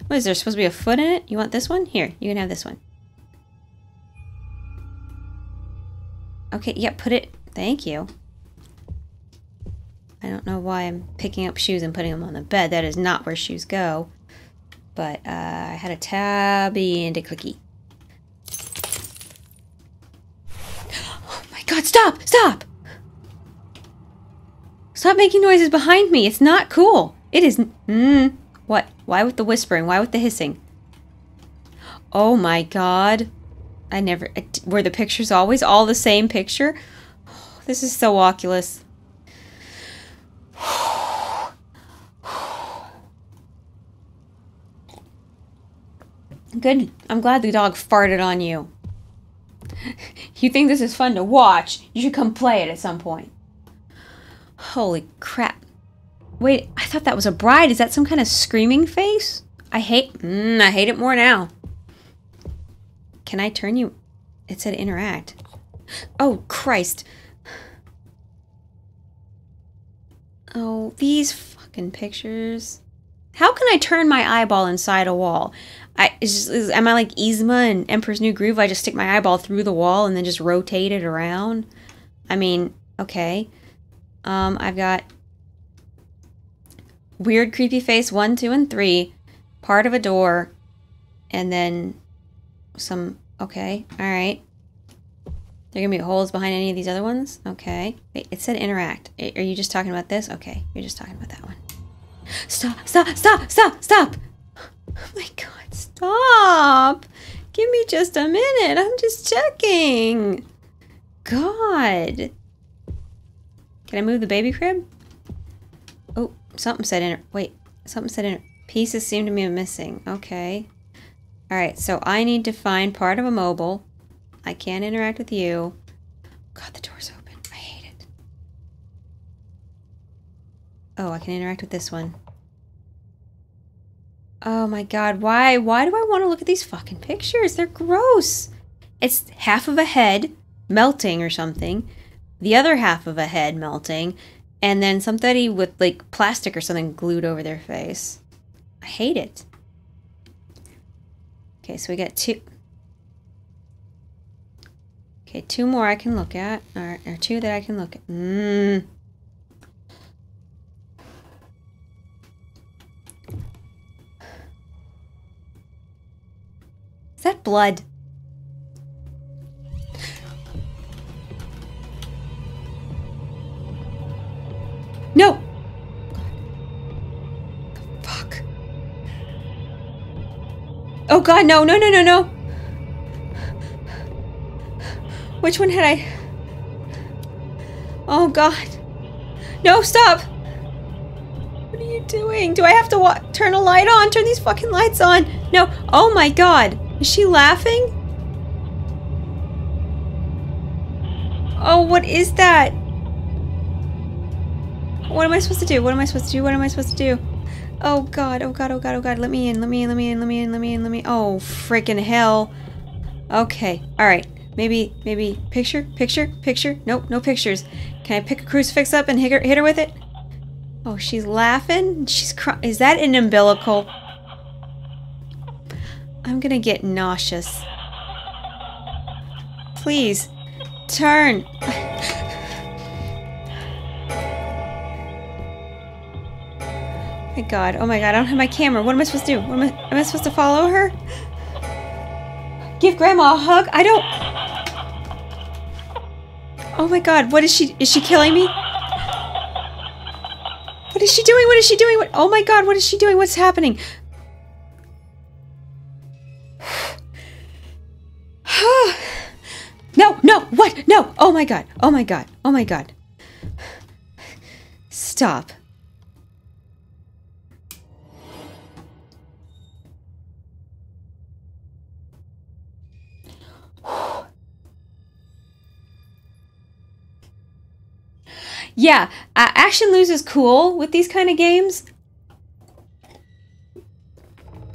What is there supposed to be a foot in it? You want this one? Here, you can have this one. Okay, yeah, put it, thank you. I don't know why I'm picking up shoes and putting them on the bed. That is not where shoes go. But uh, I had a tab and a cookie. Oh my god, stop! Stop! Stop making noises behind me. It's not cool. It is. Mm, what? Why with the whispering? Why with the hissing? Oh my god. I never. Were the pictures always all the same picture? Oh, this is so Oculus. Good. I'm glad the dog farted on you. you think this is fun to watch? You should come play it at some point. Holy crap. Wait, I thought that was a bride. Is that some kind of screaming face? I hate... Mm, I hate it more now. Can I turn you... It said interact. Oh, Christ. Oh, these fucking pictures. How can I turn my eyeball inside a wall? I is, am I like Yzma and Emperor's New Groove? I just stick my eyeball through the wall and then just rotate it around. I mean, okay. Um, I've got weird creepy face one, two, and three, part of a door, and then some. Okay, all right. There gonna be holes behind any of these other ones. Okay. Wait, it said interact. Are you just talking about this? Okay, you're just talking about that one. Stop! Stop! Stop! Stop! Stop! Oh my god! Stop! Give me just a minute. I'm just checking. God. Can I move the baby crib? Oh, something said in Wait, something said in Pieces seem to be missing. Okay. Alright, so I need to find part of a mobile. I can't interact with you. God, the door's open. I hate it. Oh, I can interact with this one. Oh my god, why? Why do I want to look at these fucking pictures? They're gross. It's half of a head melting or something, the other half of a head melting, and then somebody with like plastic or something glued over their face. I hate it. Okay, so we got two. Okay, two more I can look at, or, or two that I can look at. Mmm. Is that blood? No! Oh god, no, no, no, no, no! Which one had I... Oh god. No, stop! What are you doing? Do I have to turn a light on? Turn these fucking lights on! No! Oh my god! Is she laughing? Oh, what is that? What am I supposed to do? What am I supposed to do? What am I supposed to do? Oh god, oh god, oh god, oh god. Let me in, let me in, let me in, let me in, let me in, let me Oh, freaking hell. Okay, alright. Maybe, maybe, picture, picture, picture. Nope, no pictures. Can I pick a crucifix up and hit her, hit her with it? Oh, she's laughing? She's crying. Is that an umbilical? I'm gonna get nauseous. Please, turn. God, oh my god, I don't have my camera. What am I supposed to do? Am I, am I supposed to follow her? Give grandma a hug? I don't... Oh my god, what is she... Is she killing me? What is she doing? What is she doing? What, oh my god, what is she doing? What's happening? no, no, what? No! Oh my god, oh my god, oh my god. Stop. Yeah, uh, action loses cool with these kind of games.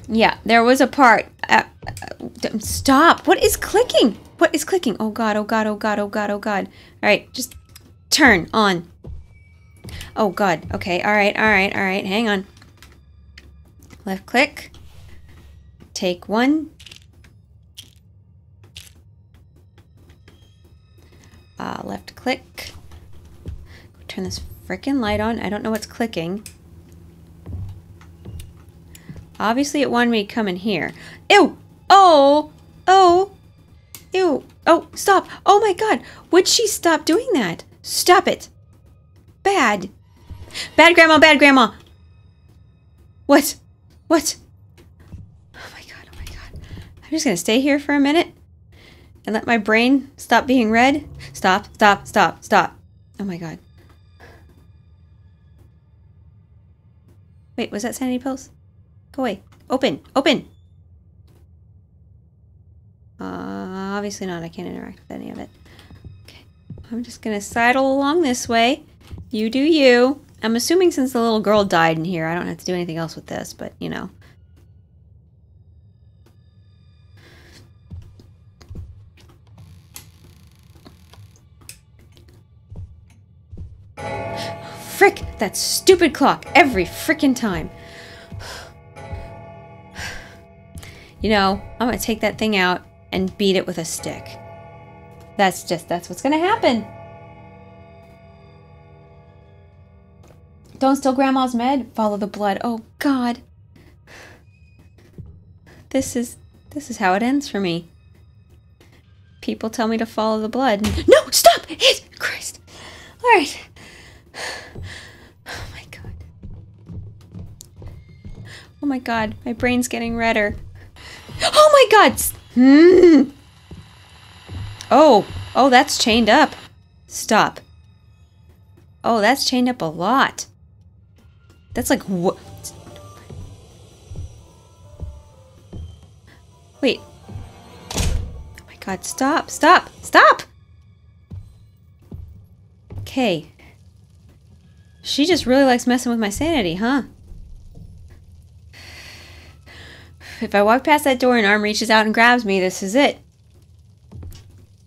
Yeah, there was a part. Uh, uh, stop! What is clicking? What is clicking? Oh god! Oh god! Oh god! Oh god! Oh god! All right, just turn on. Oh god. Okay. All right. All right. All right. Hang on. Left click. Take one. Uh, left click turn this freaking light on. I don't know what's clicking. Obviously it wanted me to come in here. Ew! Oh! Oh! Ew! Oh, stop! Oh my god! Would she stop doing that? Stop it! Bad! Bad grandma, bad grandma! What? What? Oh my god, oh my god. I'm just gonna stay here for a minute and let my brain stop being red. Stop, stop, stop, stop. Oh my god. Wait, was that sanity pills? Go away. Open! Open! Uh, obviously not. I can't interact with any of it. Okay. I'm just gonna sidle along this way. You do you. I'm assuming since the little girl died in here, I don't have to do anything else with this, but you know. Frick! That stupid clock! Every frickin' time! You know, I'm gonna take that thing out and beat it with a stick. That's just, that's what's gonna happen. Don't steal Grandma's med. Follow the blood. Oh, God. This is, this is how it ends for me. People tell me to follow the blood. No, stop! It, Christ. All right. My God. My brain's getting redder. Oh, my God. Hmm. Oh, oh, that's chained up. Stop. Oh, that's chained up a lot. That's like what? Wait. Oh my god, stop, stop, stop! Okay. She just really likes messing with my sanity, huh? If I walk past that door and arm reaches out and grabs me, this is it.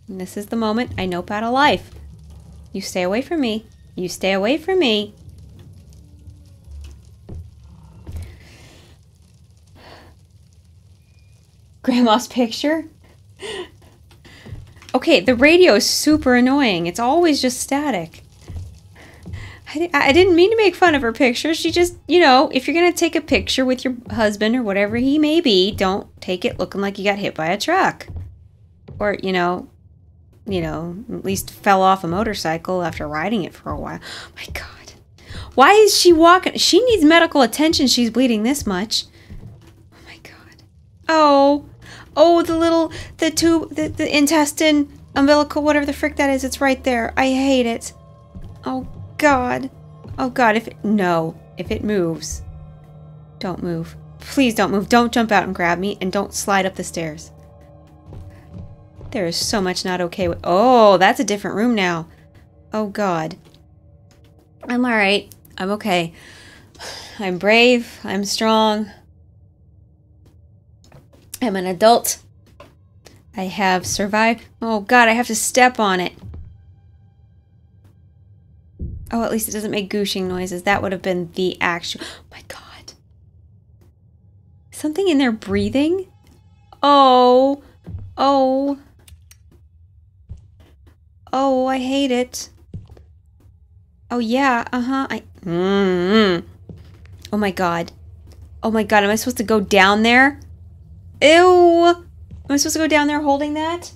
And this is the moment I nope out of life. You stay away from me. You stay away from me. Grandma's picture? Okay, the radio is super annoying. It's always just static. I, I didn't mean to make fun of her picture. She just, you know, if you're going to take a picture with your husband or whatever he may be, don't take it looking like you got hit by a truck. Or, you know, you know, at least fell off a motorcycle after riding it for a while. My God. Why is she walking? She needs medical attention. She's bleeding this much. Oh my God. Oh. Oh, the little, the tube, the, the intestine, umbilical, whatever the frick that is. It's right there. I hate it. Oh God. Oh God, if it, no, if it moves, don't move. Please don't move. Don't jump out and grab me and don't slide up the stairs. There is so much not okay with, oh, that's a different room now. Oh God. I'm all right. I'm okay. I'm brave. I'm strong. I'm an adult. I have survived. Oh God, I have to step on it. Oh, at least it doesn't make gooshing noises. That would have been the actual. Oh my God. Something in there breathing? Oh. Oh. Oh, I hate it. Oh, yeah. Uh-huh. I... Mm -hmm. Oh, my God. Oh, my God. Am I supposed to go down there? Ew! Am I supposed to go down there holding that?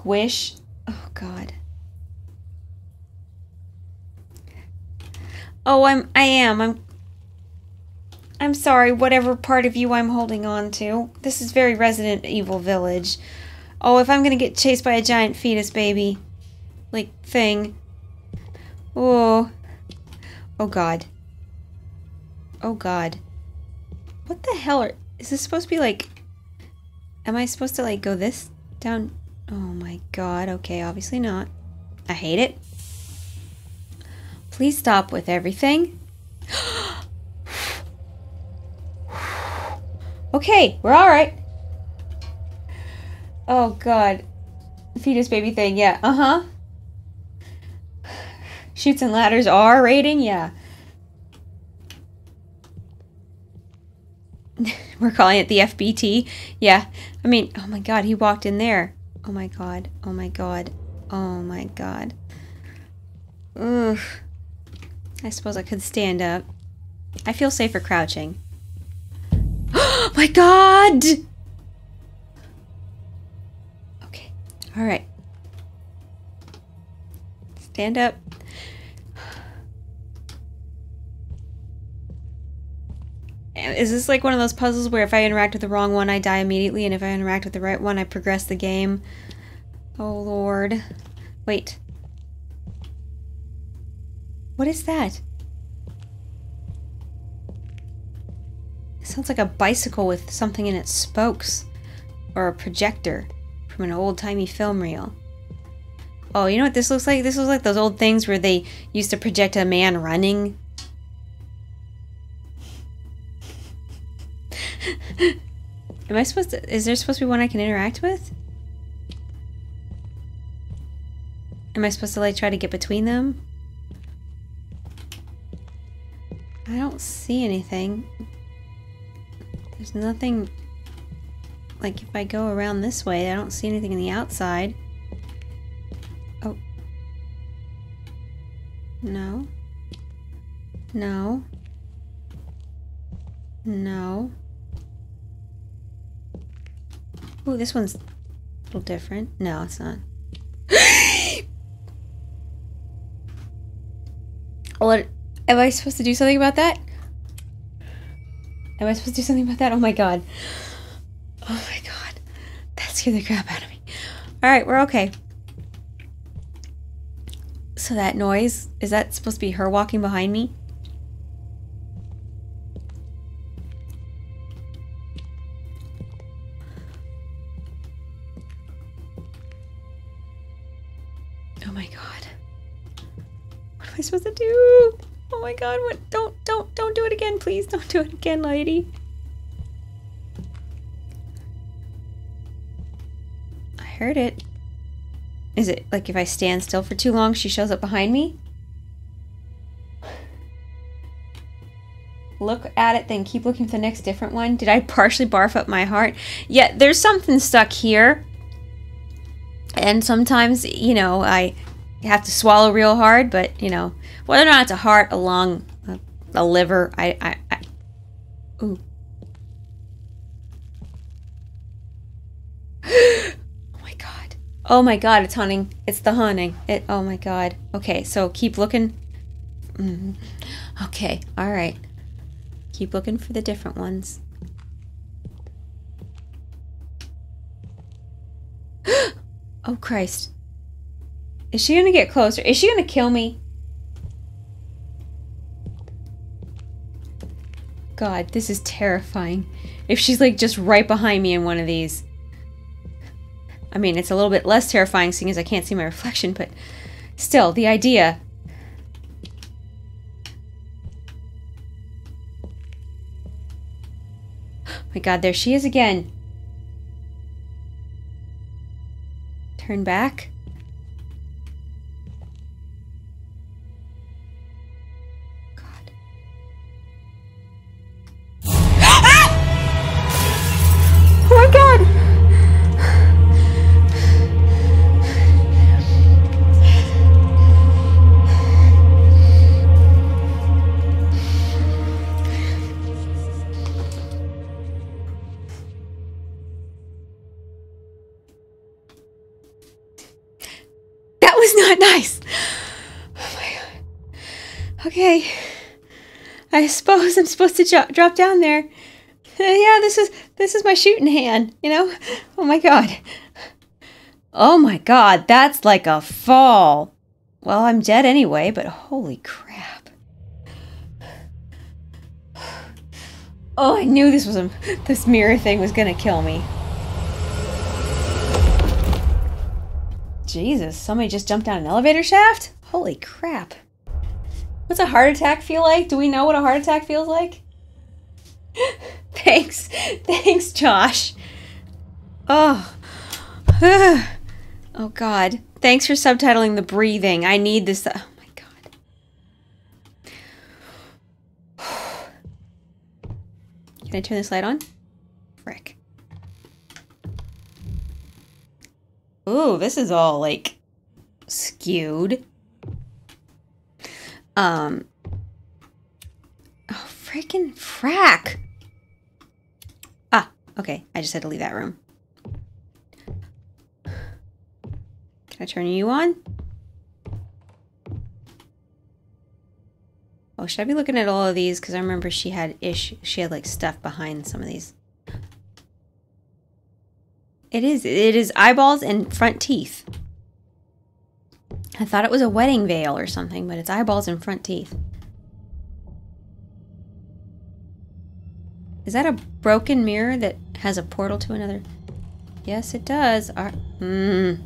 Squish. Oh, God. Oh, I'm, I am. I'm, I'm sorry, whatever part of you I'm holding on to. This is very Resident Evil Village. Oh, if I'm gonna get chased by a giant fetus baby. Like, thing. Oh. Oh, God. Oh god. What the hell are... Is this supposed to be like... Am I supposed to like go this down? Oh my god. Okay, obviously not. I hate it. Please stop with everything. okay, we're alright. Oh god. Fetus baby thing, yeah. Uh-huh. Chutes and Ladders R rating, yeah. We're calling it the FBT. Yeah. I mean, oh my god, he walked in there. Oh my god. Oh my god. Oh my god. Ugh. I suppose I could stand up. I feel safer crouching. Oh my god! Okay. Alright. Stand up. Is this like one of those puzzles where if I interact with the wrong one, I die immediately, and if I interact with the right one, I progress the game? Oh, Lord. Wait. What is that? It sounds like a bicycle with something in its spokes. Or a projector from an old timey film reel. Oh, you know what this looks like? This looks like those old things where they used to project a man running. Am I supposed to... Is there supposed to be one I can interact with? Am I supposed to, like, try to get between them? I don't see anything. There's nothing... Like, if I go around this way, I don't see anything in the outside. Oh. No. No. No. Ooh, this one's a little different. No, it's not. what? Am I supposed to do something about that? Am I supposed to do something about that? Oh my god. Oh my god. That scared the crap out of me. Alright, we're okay. So that noise, is that supposed to be her walking behind me? Oh my god. What am I supposed to do? Oh my god, what? Don't, don't, don't do it again, please. Don't do it again, lady. I heard it. Is it like if I stand still for too long, she shows up behind me? Look at it, then keep looking for the next different one. Did I partially barf up my heart? Yeah, there's something stuck here. And sometimes, you know, I have to swallow real hard, but, you know, whether or not it's a heart, a lung, a, a liver, I, I, I... Ooh. oh my god. Oh my god, it's hunting. It's the hunting. It, oh my god. Okay, so keep looking. Mm. Okay, alright. Keep looking for the different ones. Oh Christ. Is she gonna get closer? Is she gonna kill me? God, this is terrifying. If she's like just right behind me in one of these. I mean, it's a little bit less terrifying seeing as I can't see my reflection, but still, the idea. my god, there she is again. Turn back. I suppose I'm supposed to jo- drop down there. Uh, yeah, this is this is my shooting hand, you know? Oh my god. Oh my god, that's like a fall. Well, I'm dead anyway, but holy crap. Oh, I knew this was a this mirror thing was going to kill me. Jesus, somebody just jumped down an elevator shaft? Holy crap. What's a heart attack feel like? Do we know what a heart attack feels like? Thanks. Thanks, Josh. Oh. oh, God. Thanks for subtitling the breathing. I need this. Oh, my God. Can I turn this light on? Frick. Ooh, this is all like skewed. Um. Oh, freaking frack. Ah, okay. I just had to leave that room. Can I turn you on? Oh, should I be looking at all of these? Because I remember she had ish. She had like stuff behind some of these. It is. It is eyeballs and front teeth. I thought it was a wedding veil or something, but it's eyeballs and front teeth. Is that a broken mirror that has a portal to another? Yes, it does. Ar mm.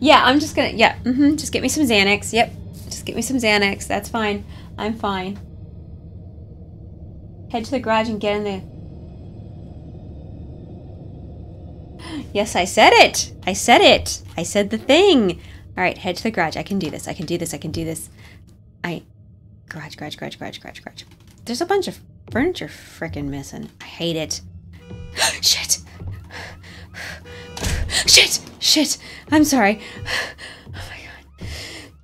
Yeah, I'm just gonna, yeah, mm -hmm, just get me some Xanax. Yep, just get me some Xanax. That's fine. I'm fine. Head to the garage and get in the... Yes, I said it! I said it! I said the thing! Alright, head to the garage. I can do this. I can do this. I can do this. I... Garage, garage, garage, garage, garage, garage. There's a bunch of furniture frickin' missing. I hate it. Shit! Shit! Shit! I'm sorry. Oh my god.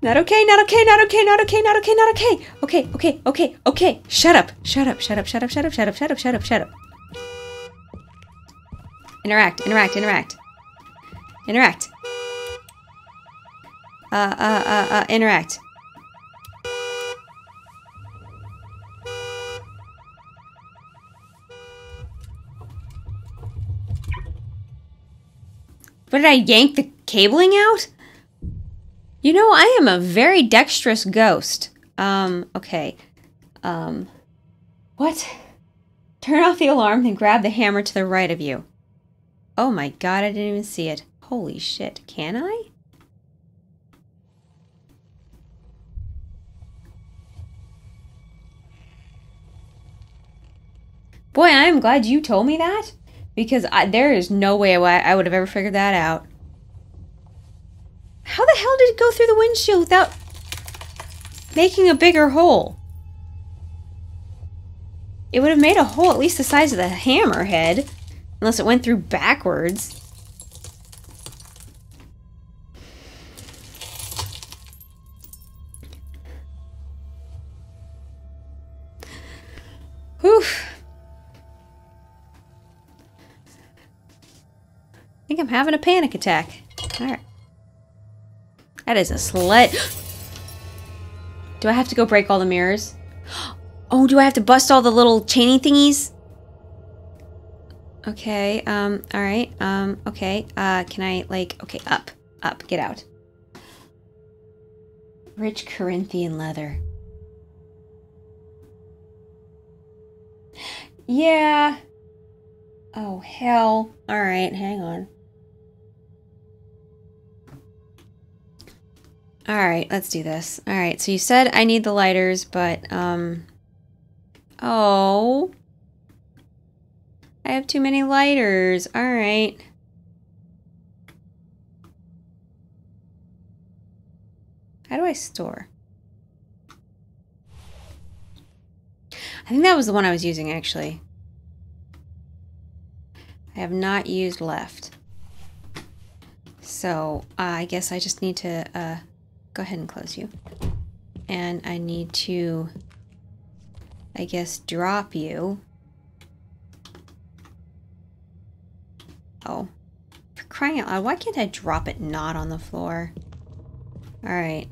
Not okay, not okay, not okay, not okay, not okay, not okay. Okay, okay, okay, okay. Shut up. Shut up, shut up, shut up, shut up, shut up, shut up, shut up, shut up. Interact, interact, interact. Interact. Uh, uh, uh, uh, interact. What did I yank the cabling out? You know, I am a very dexterous ghost. Um, okay. Um, what? Turn off the alarm, then grab the hammer to the right of you. Oh my god, I didn't even see it. Holy shit, can I? Boy, I am glad you told me that. Because I, there is no way I would have ever figured that out. How the hell did it go through the windshield without making a bigger hole? It would have made a hole at least the size of the hammerhead. Unless it went through backwards. Whew. I think I'm having a panic attack. Alright. That is a sled. do I have to go break all the mirrors? Oh, do I have to bust all the little chaining thingies? Okay, um, alright, um, okay, uh, can I, like, okay, up, up, get out. Rich Corinthian leather. Yeah. Oh, hell. Alright, hang on. Alright, let's do this. Alright, so you said I need the lighters, but, um... Oh... I have too many lighters. All right. How do I store? I think that was the one I was using, actually. I have not used left. So, uh, I guess I just need to uh, go ahead and close you. And I need to, I guess, drop you. Oh. For crying out loud, why can't I drop it not on the floor? Alright.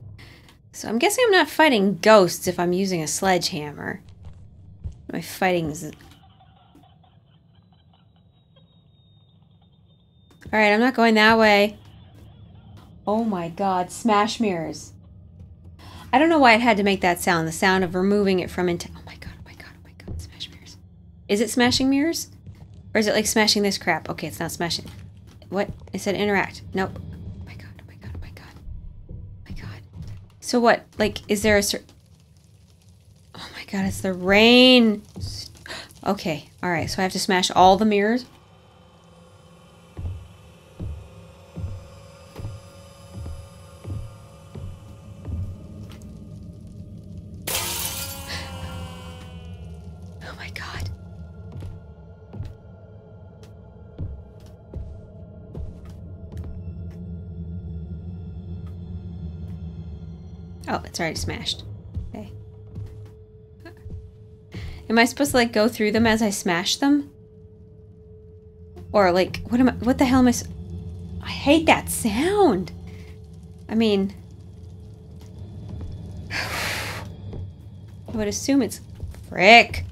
So I'm guessing I'm not fighting ghosts if I'm using a sledgehammer. My fighting is... Alright, I'm not going that way. Oh my god, smash mirrors. I don't know why it had to make that sound. The sound of removing it from into... Oh my god, oh my god, oh my god, smash mirrors. Is it smashing mirrors? Or is it like smashing this crap? Okay, it's not smashing. What? It said interact. Nope. Oh my god, oh my god, oh my god. Oh my god. So what? Like, is there a. Oh my god, it's the rain. Okay, alright, so I have to smash all the mirrors? Oh, it's already smashed. Okay. Am I supposed to like go through them as I smash them? Or like, what am I, what the hell am I, I hate that sound. I mean, I would assume it's frick.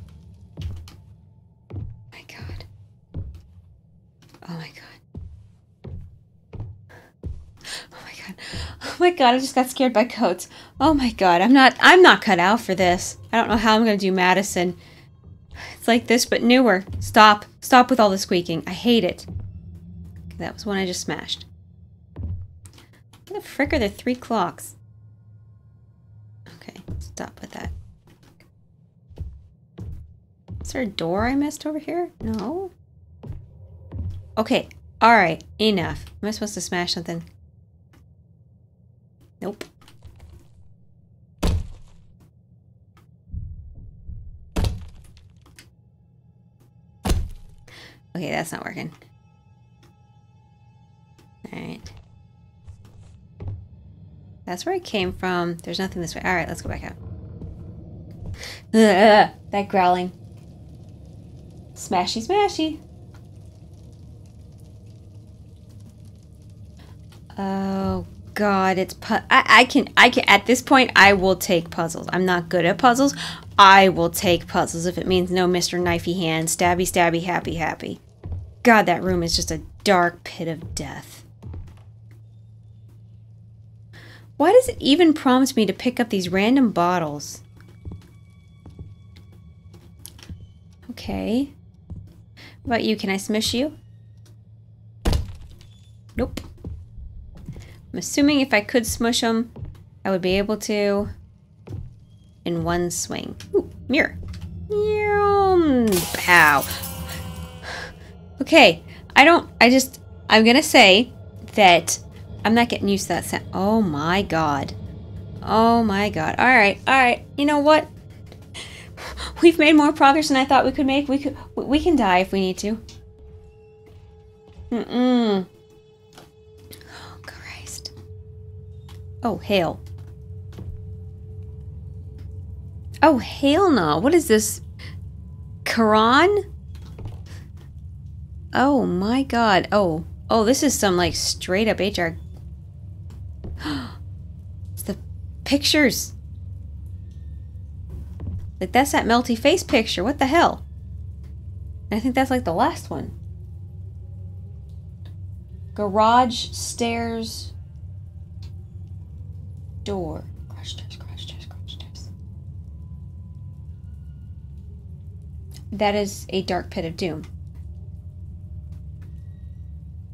God, I just got scared by coats. Oh my god, I'm not I'm not cut out for this. I don't know how I'm gonna do Madison. It's like this but newer. Stop. Stop with all the squeaking. I hate it. Okay, that was one I just smashed. What the frick are the three clocks? Okay, stop with that. Is there a door I missed over here? No. Okay, alright, enough. Am I supposed to smash something? Nope. Okay, that's not working. Alright. That's where I came from. There's nothing this way. Alright, let's go back out. Ugh, that growling. Smashy, smashy. Oh God, it's pu- I, I can I can at this point I will take puzzles. I'm not good at puzzles. I will take puzzles if it means no Mr. Knifey hand, stabby stabby happy happy. God, that room is just a dark pit of death. Why does it even prompt me to pick up these random bottles? Okay. What about you? Can I smush you? Nope. I'm assuming if I could smush them, I would be able to in one swing. Ooh, mirror. Pow. Okay, I don't, I just, I'm gonna say that I'm not getting used to that sound. Oh my god. Oh my god. Alright, alright. You know what? We've made more progress than I thought we could make. We could, we can die if we need to. Mm-mm. Oh, hail. Oh, hail no. What is this? Quran? Oh my god. Oh. Oh, this is some like straight up HR. it's the pictures. Like that's that melty face picture. What the hell? I think that's like the last one. Garage, stairs, door. That is a dark pit of doom.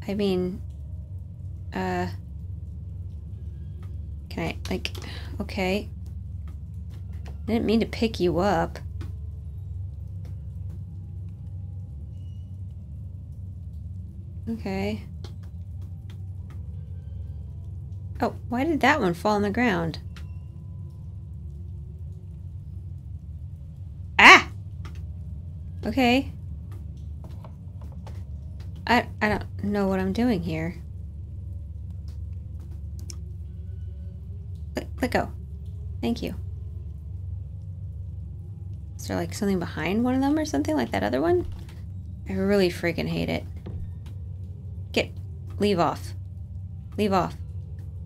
I mean, uh, can I, like, okay. I didn't mean to pick you up. Okay. Oh, why did that one fall on the ground? Ah! Okay. I, I don't know what I'm doing here. Let, let go. Thank you. Is there like something behind one of them or something like that other one? I really freaking hate it. Get, leave off. Leave off.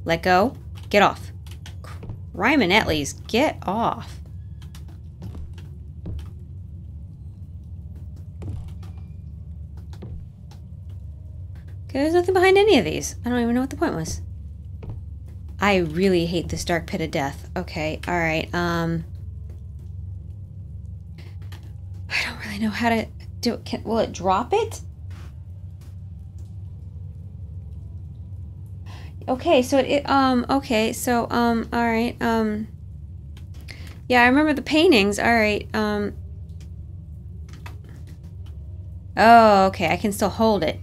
Let go. Get off. Ryman Etleys, get off. Okay, there's nothing behind any of these. I don't even know what the point was. I really hate this dark pit of death. Okay, alright, um... I don't really know how to do it. Can, will it drop it? Okay, so it, um, okay, so, um, alright, um... Yeah, I remember the paintings, alright, um... Oh, okay, I can still hold it.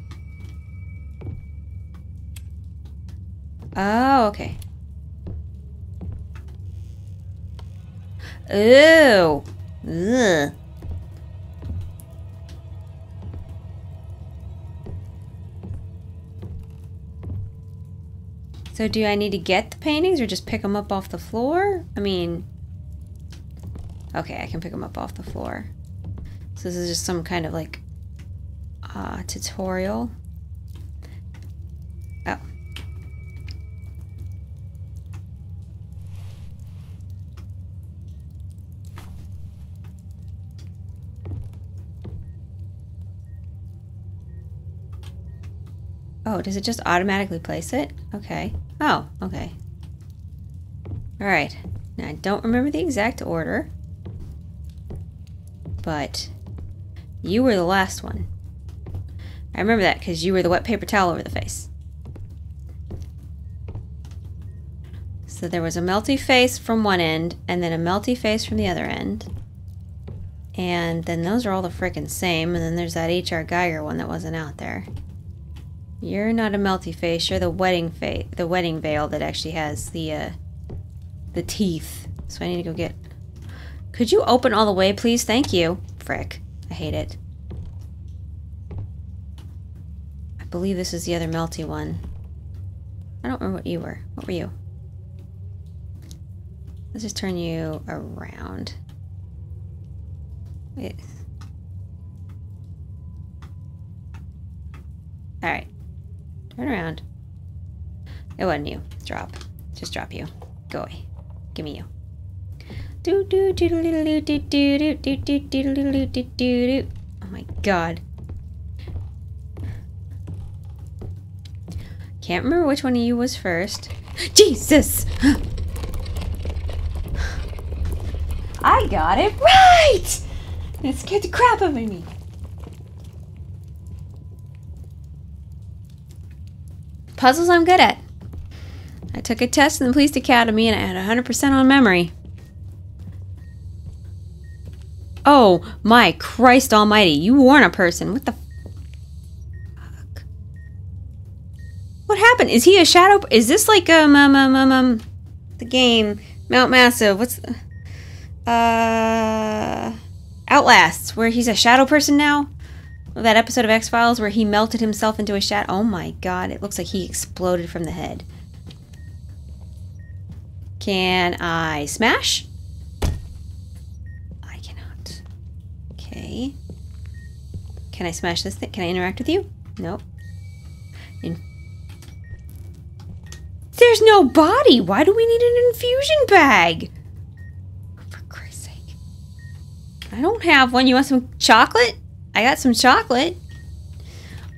Oh, okay. Ooh. Ugh. So do I need to get the paintings or just pick them up off the floor? I mean... Okay, I can pick them up off the floor. So this is just some kind of like uh, tutorial. Oh, does it just automatically place it? Okay. Oh, okay. Alright. Now, I don't remember the exact order. But you were the last one. I remember that because you were the wet paper towel over the face. So there was a melty face from one end and then a melty face from the other end. And then those are all the frickin' same. And then there's that H.R. Giger one that wasn't out there. You're not a melty face. You're the wedding face, the wedding veil that actually has the uh, the teeth. So I need to go get. Could you open all the way, please? Thank you. Frick, I hate it. I believe this is the other melty one. I don't remember what you were. What were you? Let's just turn you around. Wait. Alright. Turn around. It wasn't you. Drop. Just drop you. Go away. Give me you. Do do do do do do do do do do do do Oh my god. Can't remember which one of you was first. Jesus! I got it right! It scared the crap out of me. Puzzles I'm good at. I took a test in the police academy and I had 100% on memory. Oh my Christ almighty, you warn a person. What the fuck? What happened? Is he a shadow? Is this like um um um um, um the game Mount Massive? What's uh Outlasts where he's a shadow person now? That episode of X Files where he melted himself into a shadow. Oh my god, it looks like he exploded from the head. Can I smash? I cannot. Okay. Can I smash this thing? Can I interact with you? Nope. In There's no body! Why do we need an infusion bag? For Christ's sake. I don't have one. You want some chocolate? I got some chocolate.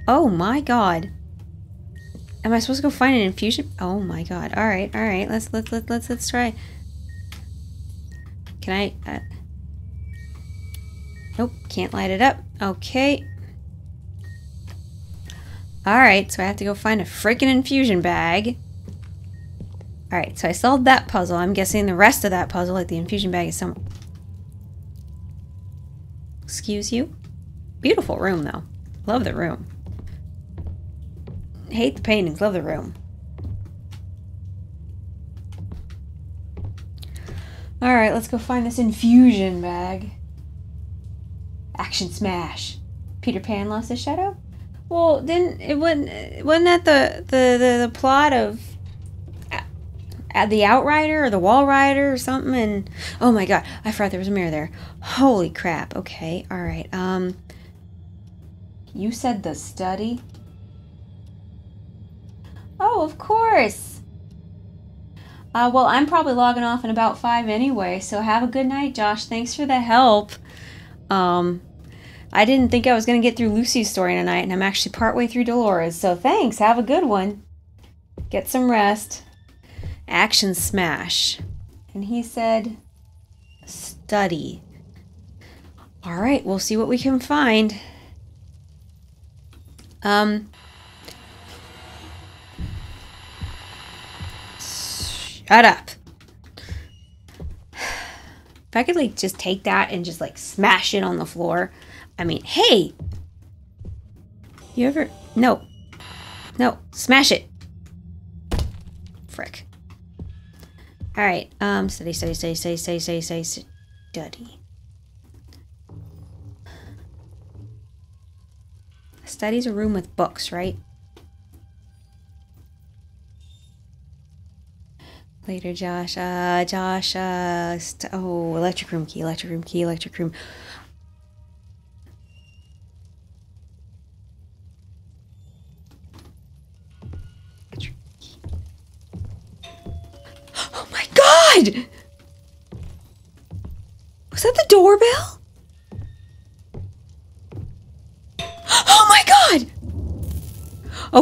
Oh my god. Am I supposed to go find an infusion? Oh my god. All right, all right. Let's let's let's let's let's try. Can I? Uh, nope, can't light it up. Okay. All right, so I have to go find a freaking infusion bag. All right, so I solved that puzzle. I'm guessing the rest of that puzzle, like the infusion bag, is some. Excuse you. Beautiful room, though. Love the room. Hate the paintings, love the room. Alright, let's go find this infusion bag. Action smash. Peter Pan lost his shadow? Well, didn't it wasn't wasn't that the the the, the plot of uh, the Outrider or the Wall Rider or something? And oh my god, I forgot there was a mirror there. Holy crap! Okay, all right. Um, you said the study. Oh, of course. Uh, well, I'm probably logging off in about five anyway, so have a good night, Josh. Thanks for the help. Um, I didn't think I was going to get through Lucy's story tonight, and I'm actually partway through Dolores, so thanks. Have a good one. Get some rest. Action smash. And he said, study. All right, we'll see what we can find. Um, Shut up. If I could like just take that and just like smash it on the floor. I mean, hey. You ever No. No, smash it. Frick. All right. Um study study study study study study study Study's a room with books, right? Later, Josh. Uh, Josh. Uh, oh, electric room key, electric room key, electric room.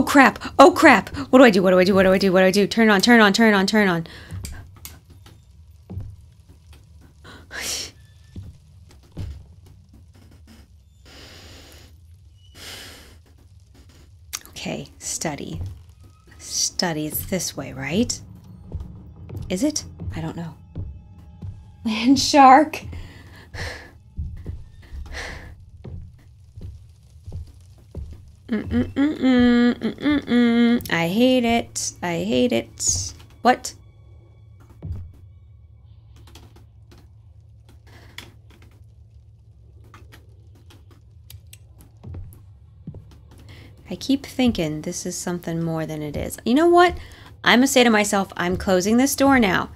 Crap! Oh crap! What do I do? What do I do? What do I do? What do I do? Turn on, turn on, turn on, turn on. Okay, study. Study, it's this way, right? Is it? I don't know. Land shark! I hate it. I hate it. What? I keep thinking this is something more than it is. You know what? I'm going to say to myself, I'm closing this door now.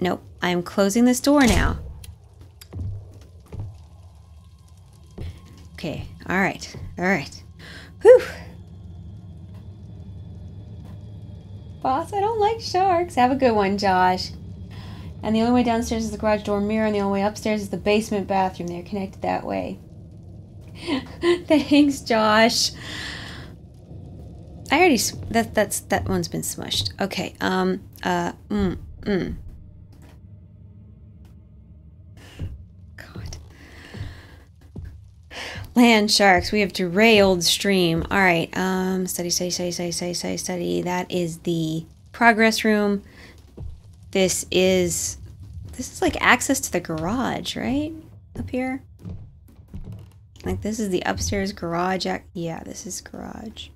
Nope, I'm closing this door now. Okay, all right, all right. Whew. Boss, I don't like sharks. Have a good one, Josh. And the only way downstairs is the garage door mirror, and the only way upstairs is the basement bathroom. They're connected that way. Thanks, Josh. I already that that's that one's been smushed. Okay. Um. Uh. Mm. Mm. Land sharks. We have derailed stream. All right. Um. Study. Study. Study. Study. Study. Study. Study. That is the progress room. This is. This is like access to the garage, right? Up here. Like this is the upstairs garage. Yeah, this is garage.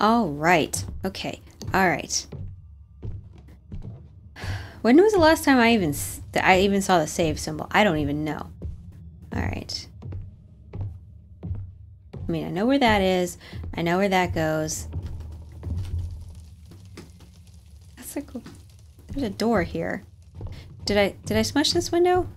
All right. Okay. All right. When was the last time I even I even saw the save symbol? I don't even know. All right. I mean, I know where that is. I know where that goes. That's like there's a door here. Did I did I smash this window?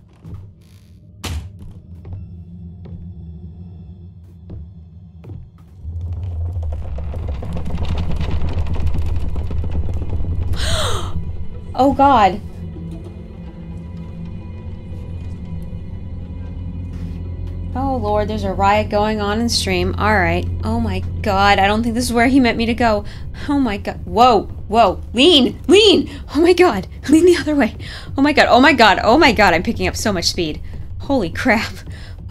Oh god. Lord, there's a riot going on in stream. Alright. Oh my god, I don't think this is where he meant me to go. Oh my god. Whoa, whoa. Lean, lean. Oh my god. Lean the other way. Oh my god, oh my god, oh my god, I'm picking up so much speed. Holy crap.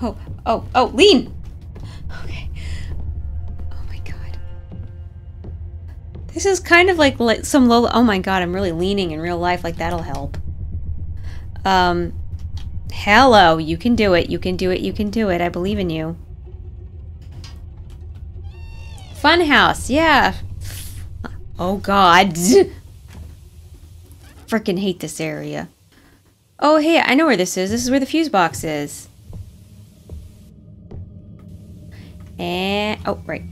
Oh, oh, oh, lean. Okay. Oh my god. This is kind of like, some low. Oh my god, I'm really leaning in real life. Like that'll help. Um, hello. You can do it. You can do it. You can do it. I believe in you. Funhouse. Yeah. Oh god. Freaking hate this area. Oh, hey, I know where this is. This is where the fuse box is. And, oh, right.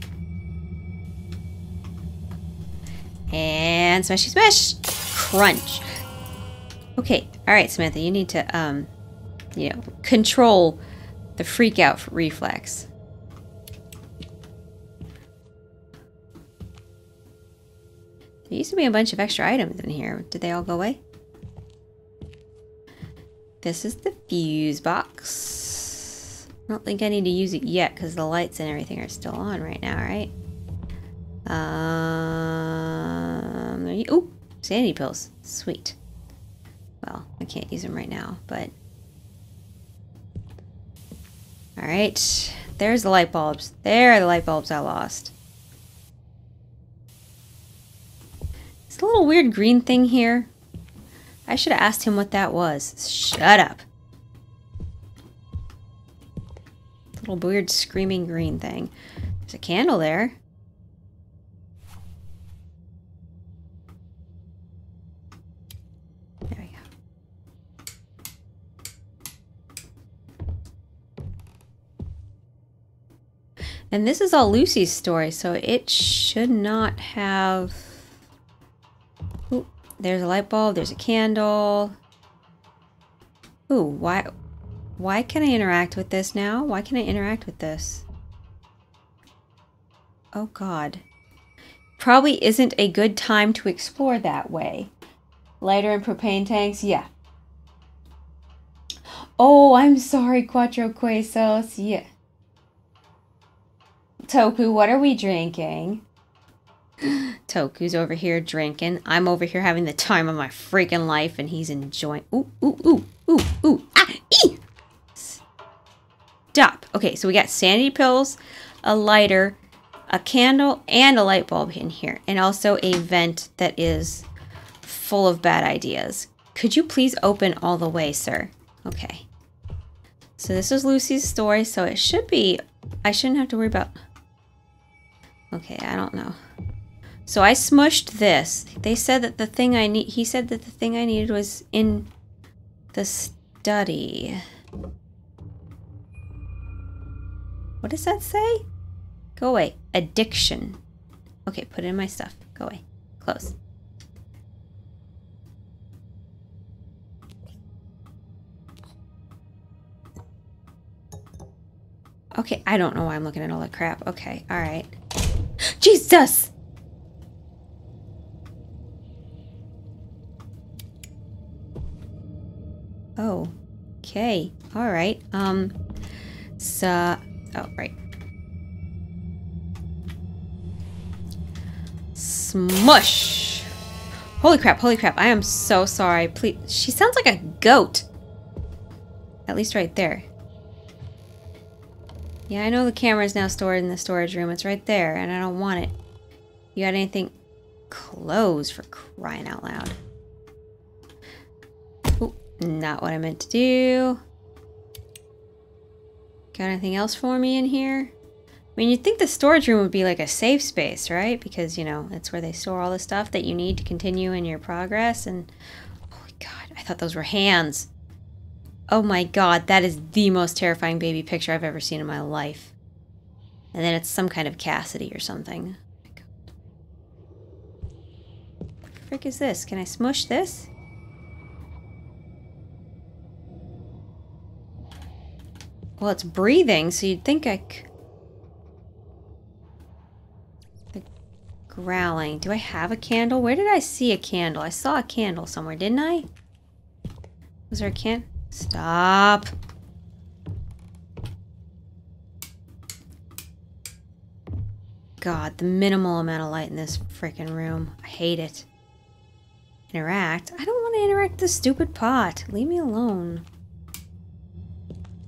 And smashy smash! Crunch. Okay, alright, Samantha, you need to, um, you know, control the freak out reflex. There used to be a bunch of extra items in here. Did they all go away? This is the fuse box. I don't think I need to use it yet because the lights and everything are still on right now, right? Um, oh, sanity pills. Sweet. Well, I can't use them right now, but... Alright, there's the light bulbs. There are the light bulbs I lost. It's a little weird green thing here. I should have asked him what that was. Shut up. Little weird screaming green thing. There's a candle there. And this is all Lucy's story, so it should not have... Ooh, there's a light bulb, there's a candle. Ooh, why, why can I interact with this now? Why can I interact with this? Oh god. Probably isn't a good time to explore that way. Lighter and propane tanks, yeah. Oh, I'm sorry, Quattro Quesos, yeah. Toku, what are we drinking? Toku's over here drinking. I'm over here having the time of my freaking life, and he's enjoying. Ooh, ooh, ooh, ooh, ooh. Ah, ee! Stop. Okay, so we got sanity pills, a lighter, a candle, and a light bulb in here, and also a vent that is full of bad ideas. Could you please open all the way, sir? Okay. So this is Lucy's story, so it should be... I shouldn't have to worry about... Okay, I don't know. So I smushed this. They said that the thing I need... He said that the thing I needed was in the study. What does that say? Go away. Addiction. Okay, put in my stuff. Go away. Close. Okay, I don't know why I'm looking at all that crap. Okay, alright. Jesus! Oh, okay. Alright. Um, so... Oh, right. Smush! Holy crap, holy crap. I am so sorry. Please. She sounds like a goat. At least right there. Yeah, I know the camera is now stored in the storage room. It's right there, and I don't want it. You got anything? Clothes, for crying out loud. Ooh, not what I meant to do. Got anything else for me in here? I mean, you'd think the storage room would be like a safe space, right? Because, you know, it's where they store all the stuff that you need to continue in your progress. And, holy God, I thought those were hands. Oh my god, that is the most terrifying baby picture I've ever seen in my life. And then it's some kind of Cassidy or something. Frick is this? Can I smush this? Well, it's breathing, so you'd think I The growling. Do I have a candle? Where did I see a candle? I saw a candle somewhere, didn't I? Was there a can? Stop. God, the minimal amount of light in this freaking room. I hate it. Interact? I don't want to interact with this stupid pot. Leave me alone.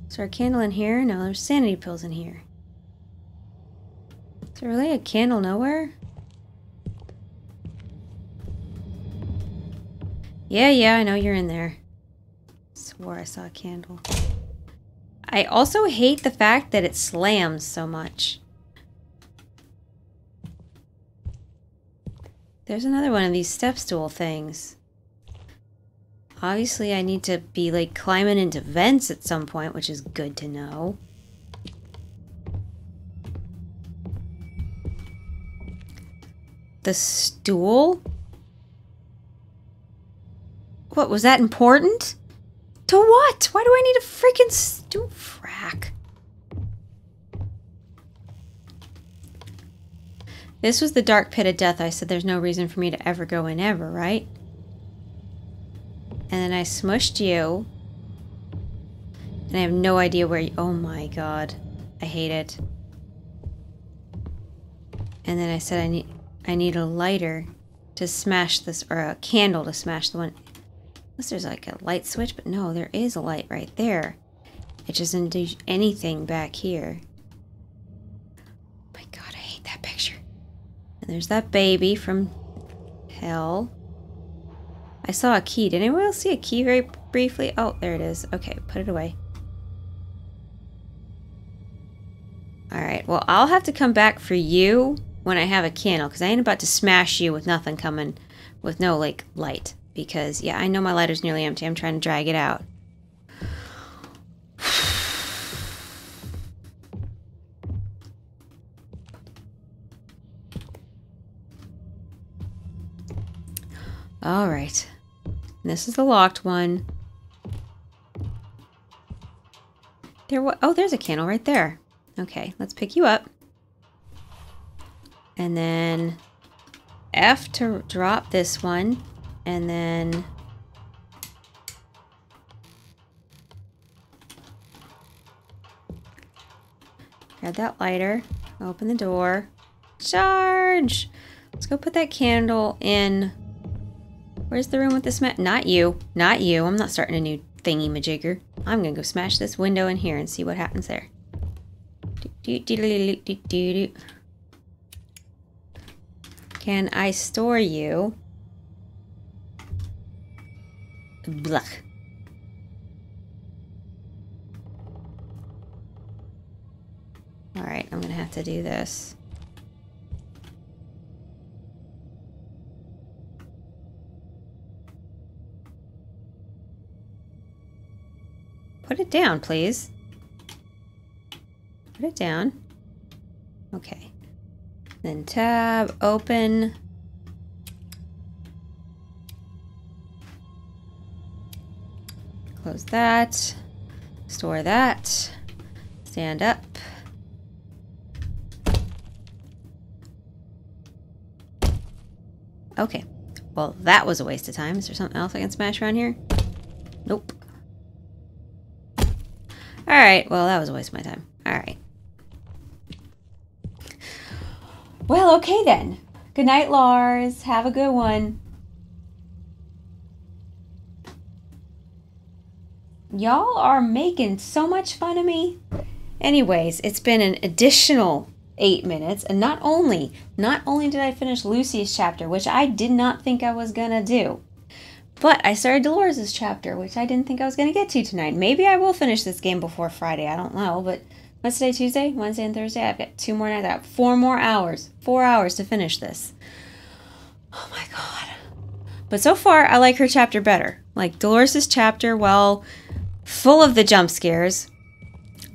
Is there a candle in here? No, there's sanity pills in here. Is there really a candle nowhere? Yeah, yeah, I know you're in there. Swore I saw a candle. I also hate the fact that it slams so much. There's another one of these step stool things. Obviously, I need to be, like, climbing into vents at some point, which is good to know. The stool? What, was that important? To what? Why do I need a freaking stool frack? This was the dark pit of death. I said there's no reason for me to ever go in ever, right? And then I smushed you. And I have no idea where you... Oh my god. I hate it. And then I said I need I need a lighter to smash this, or a candle to smash the one. Unless there's like a light switch, but no, there is a light right there. It just doesn't do anything back here. my god, I hate that picture. And there's that baby from hell. I saw a key. Did anyone else see a key very briefly? Oh, there it is. Okay, put it away. Alright, well, I'll have to come back for you when I have a candle, because I ain't about to smash you with nothing coming, with no, like, light. Because, yeah, I know my lighter's nearly empty. I'm trying to drag it out. Alright. This is the locked one. There oh, there's a candle right there. Okay, let's pick you up. And then F to drop this one. And then... Grab that lighter. Open the door. Charge! Let's go put that candle in. Where's the room with the smash? Not you. Not you. I'm not starting a new thingy majigger. I'm gonna go smash this window in here and see what happens there. Can I store you? Blah. Alright, I'm gonna have to do this. Put it down, please. Put it down. Okay. Then tab, open. Close that. Store that. Stand up. Okay. Well, that was a waste of time. Is there something else I can smash around here? Nope. Alright, well, that was a waste of my time. Alright. Well, okay then. Good night, Lars. Have a good one. Y'all are making so much fun of me. Anyways, it's been an additional eight minutes, and not only, not only did I finish Lucy's chapter, which I did not think I was gonna do, but I started Dolores's chapter, which I didn't think I was gonna get to tonight. Maybe I will finish this game before Friday. I don't know, but what's today? Tuesday, Wednesday, and Thursday. I've got two more nights. out. four more hours. Four hours to finish this. Oh my god. But so far, I like her chapter better. Like Dolores's chapter, well, full of the jump scares.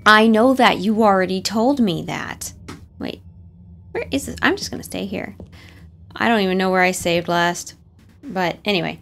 I know that you already told me that. Wait, where is this? I'm just gonna stay here. I don't even know where I saved last. But anyway,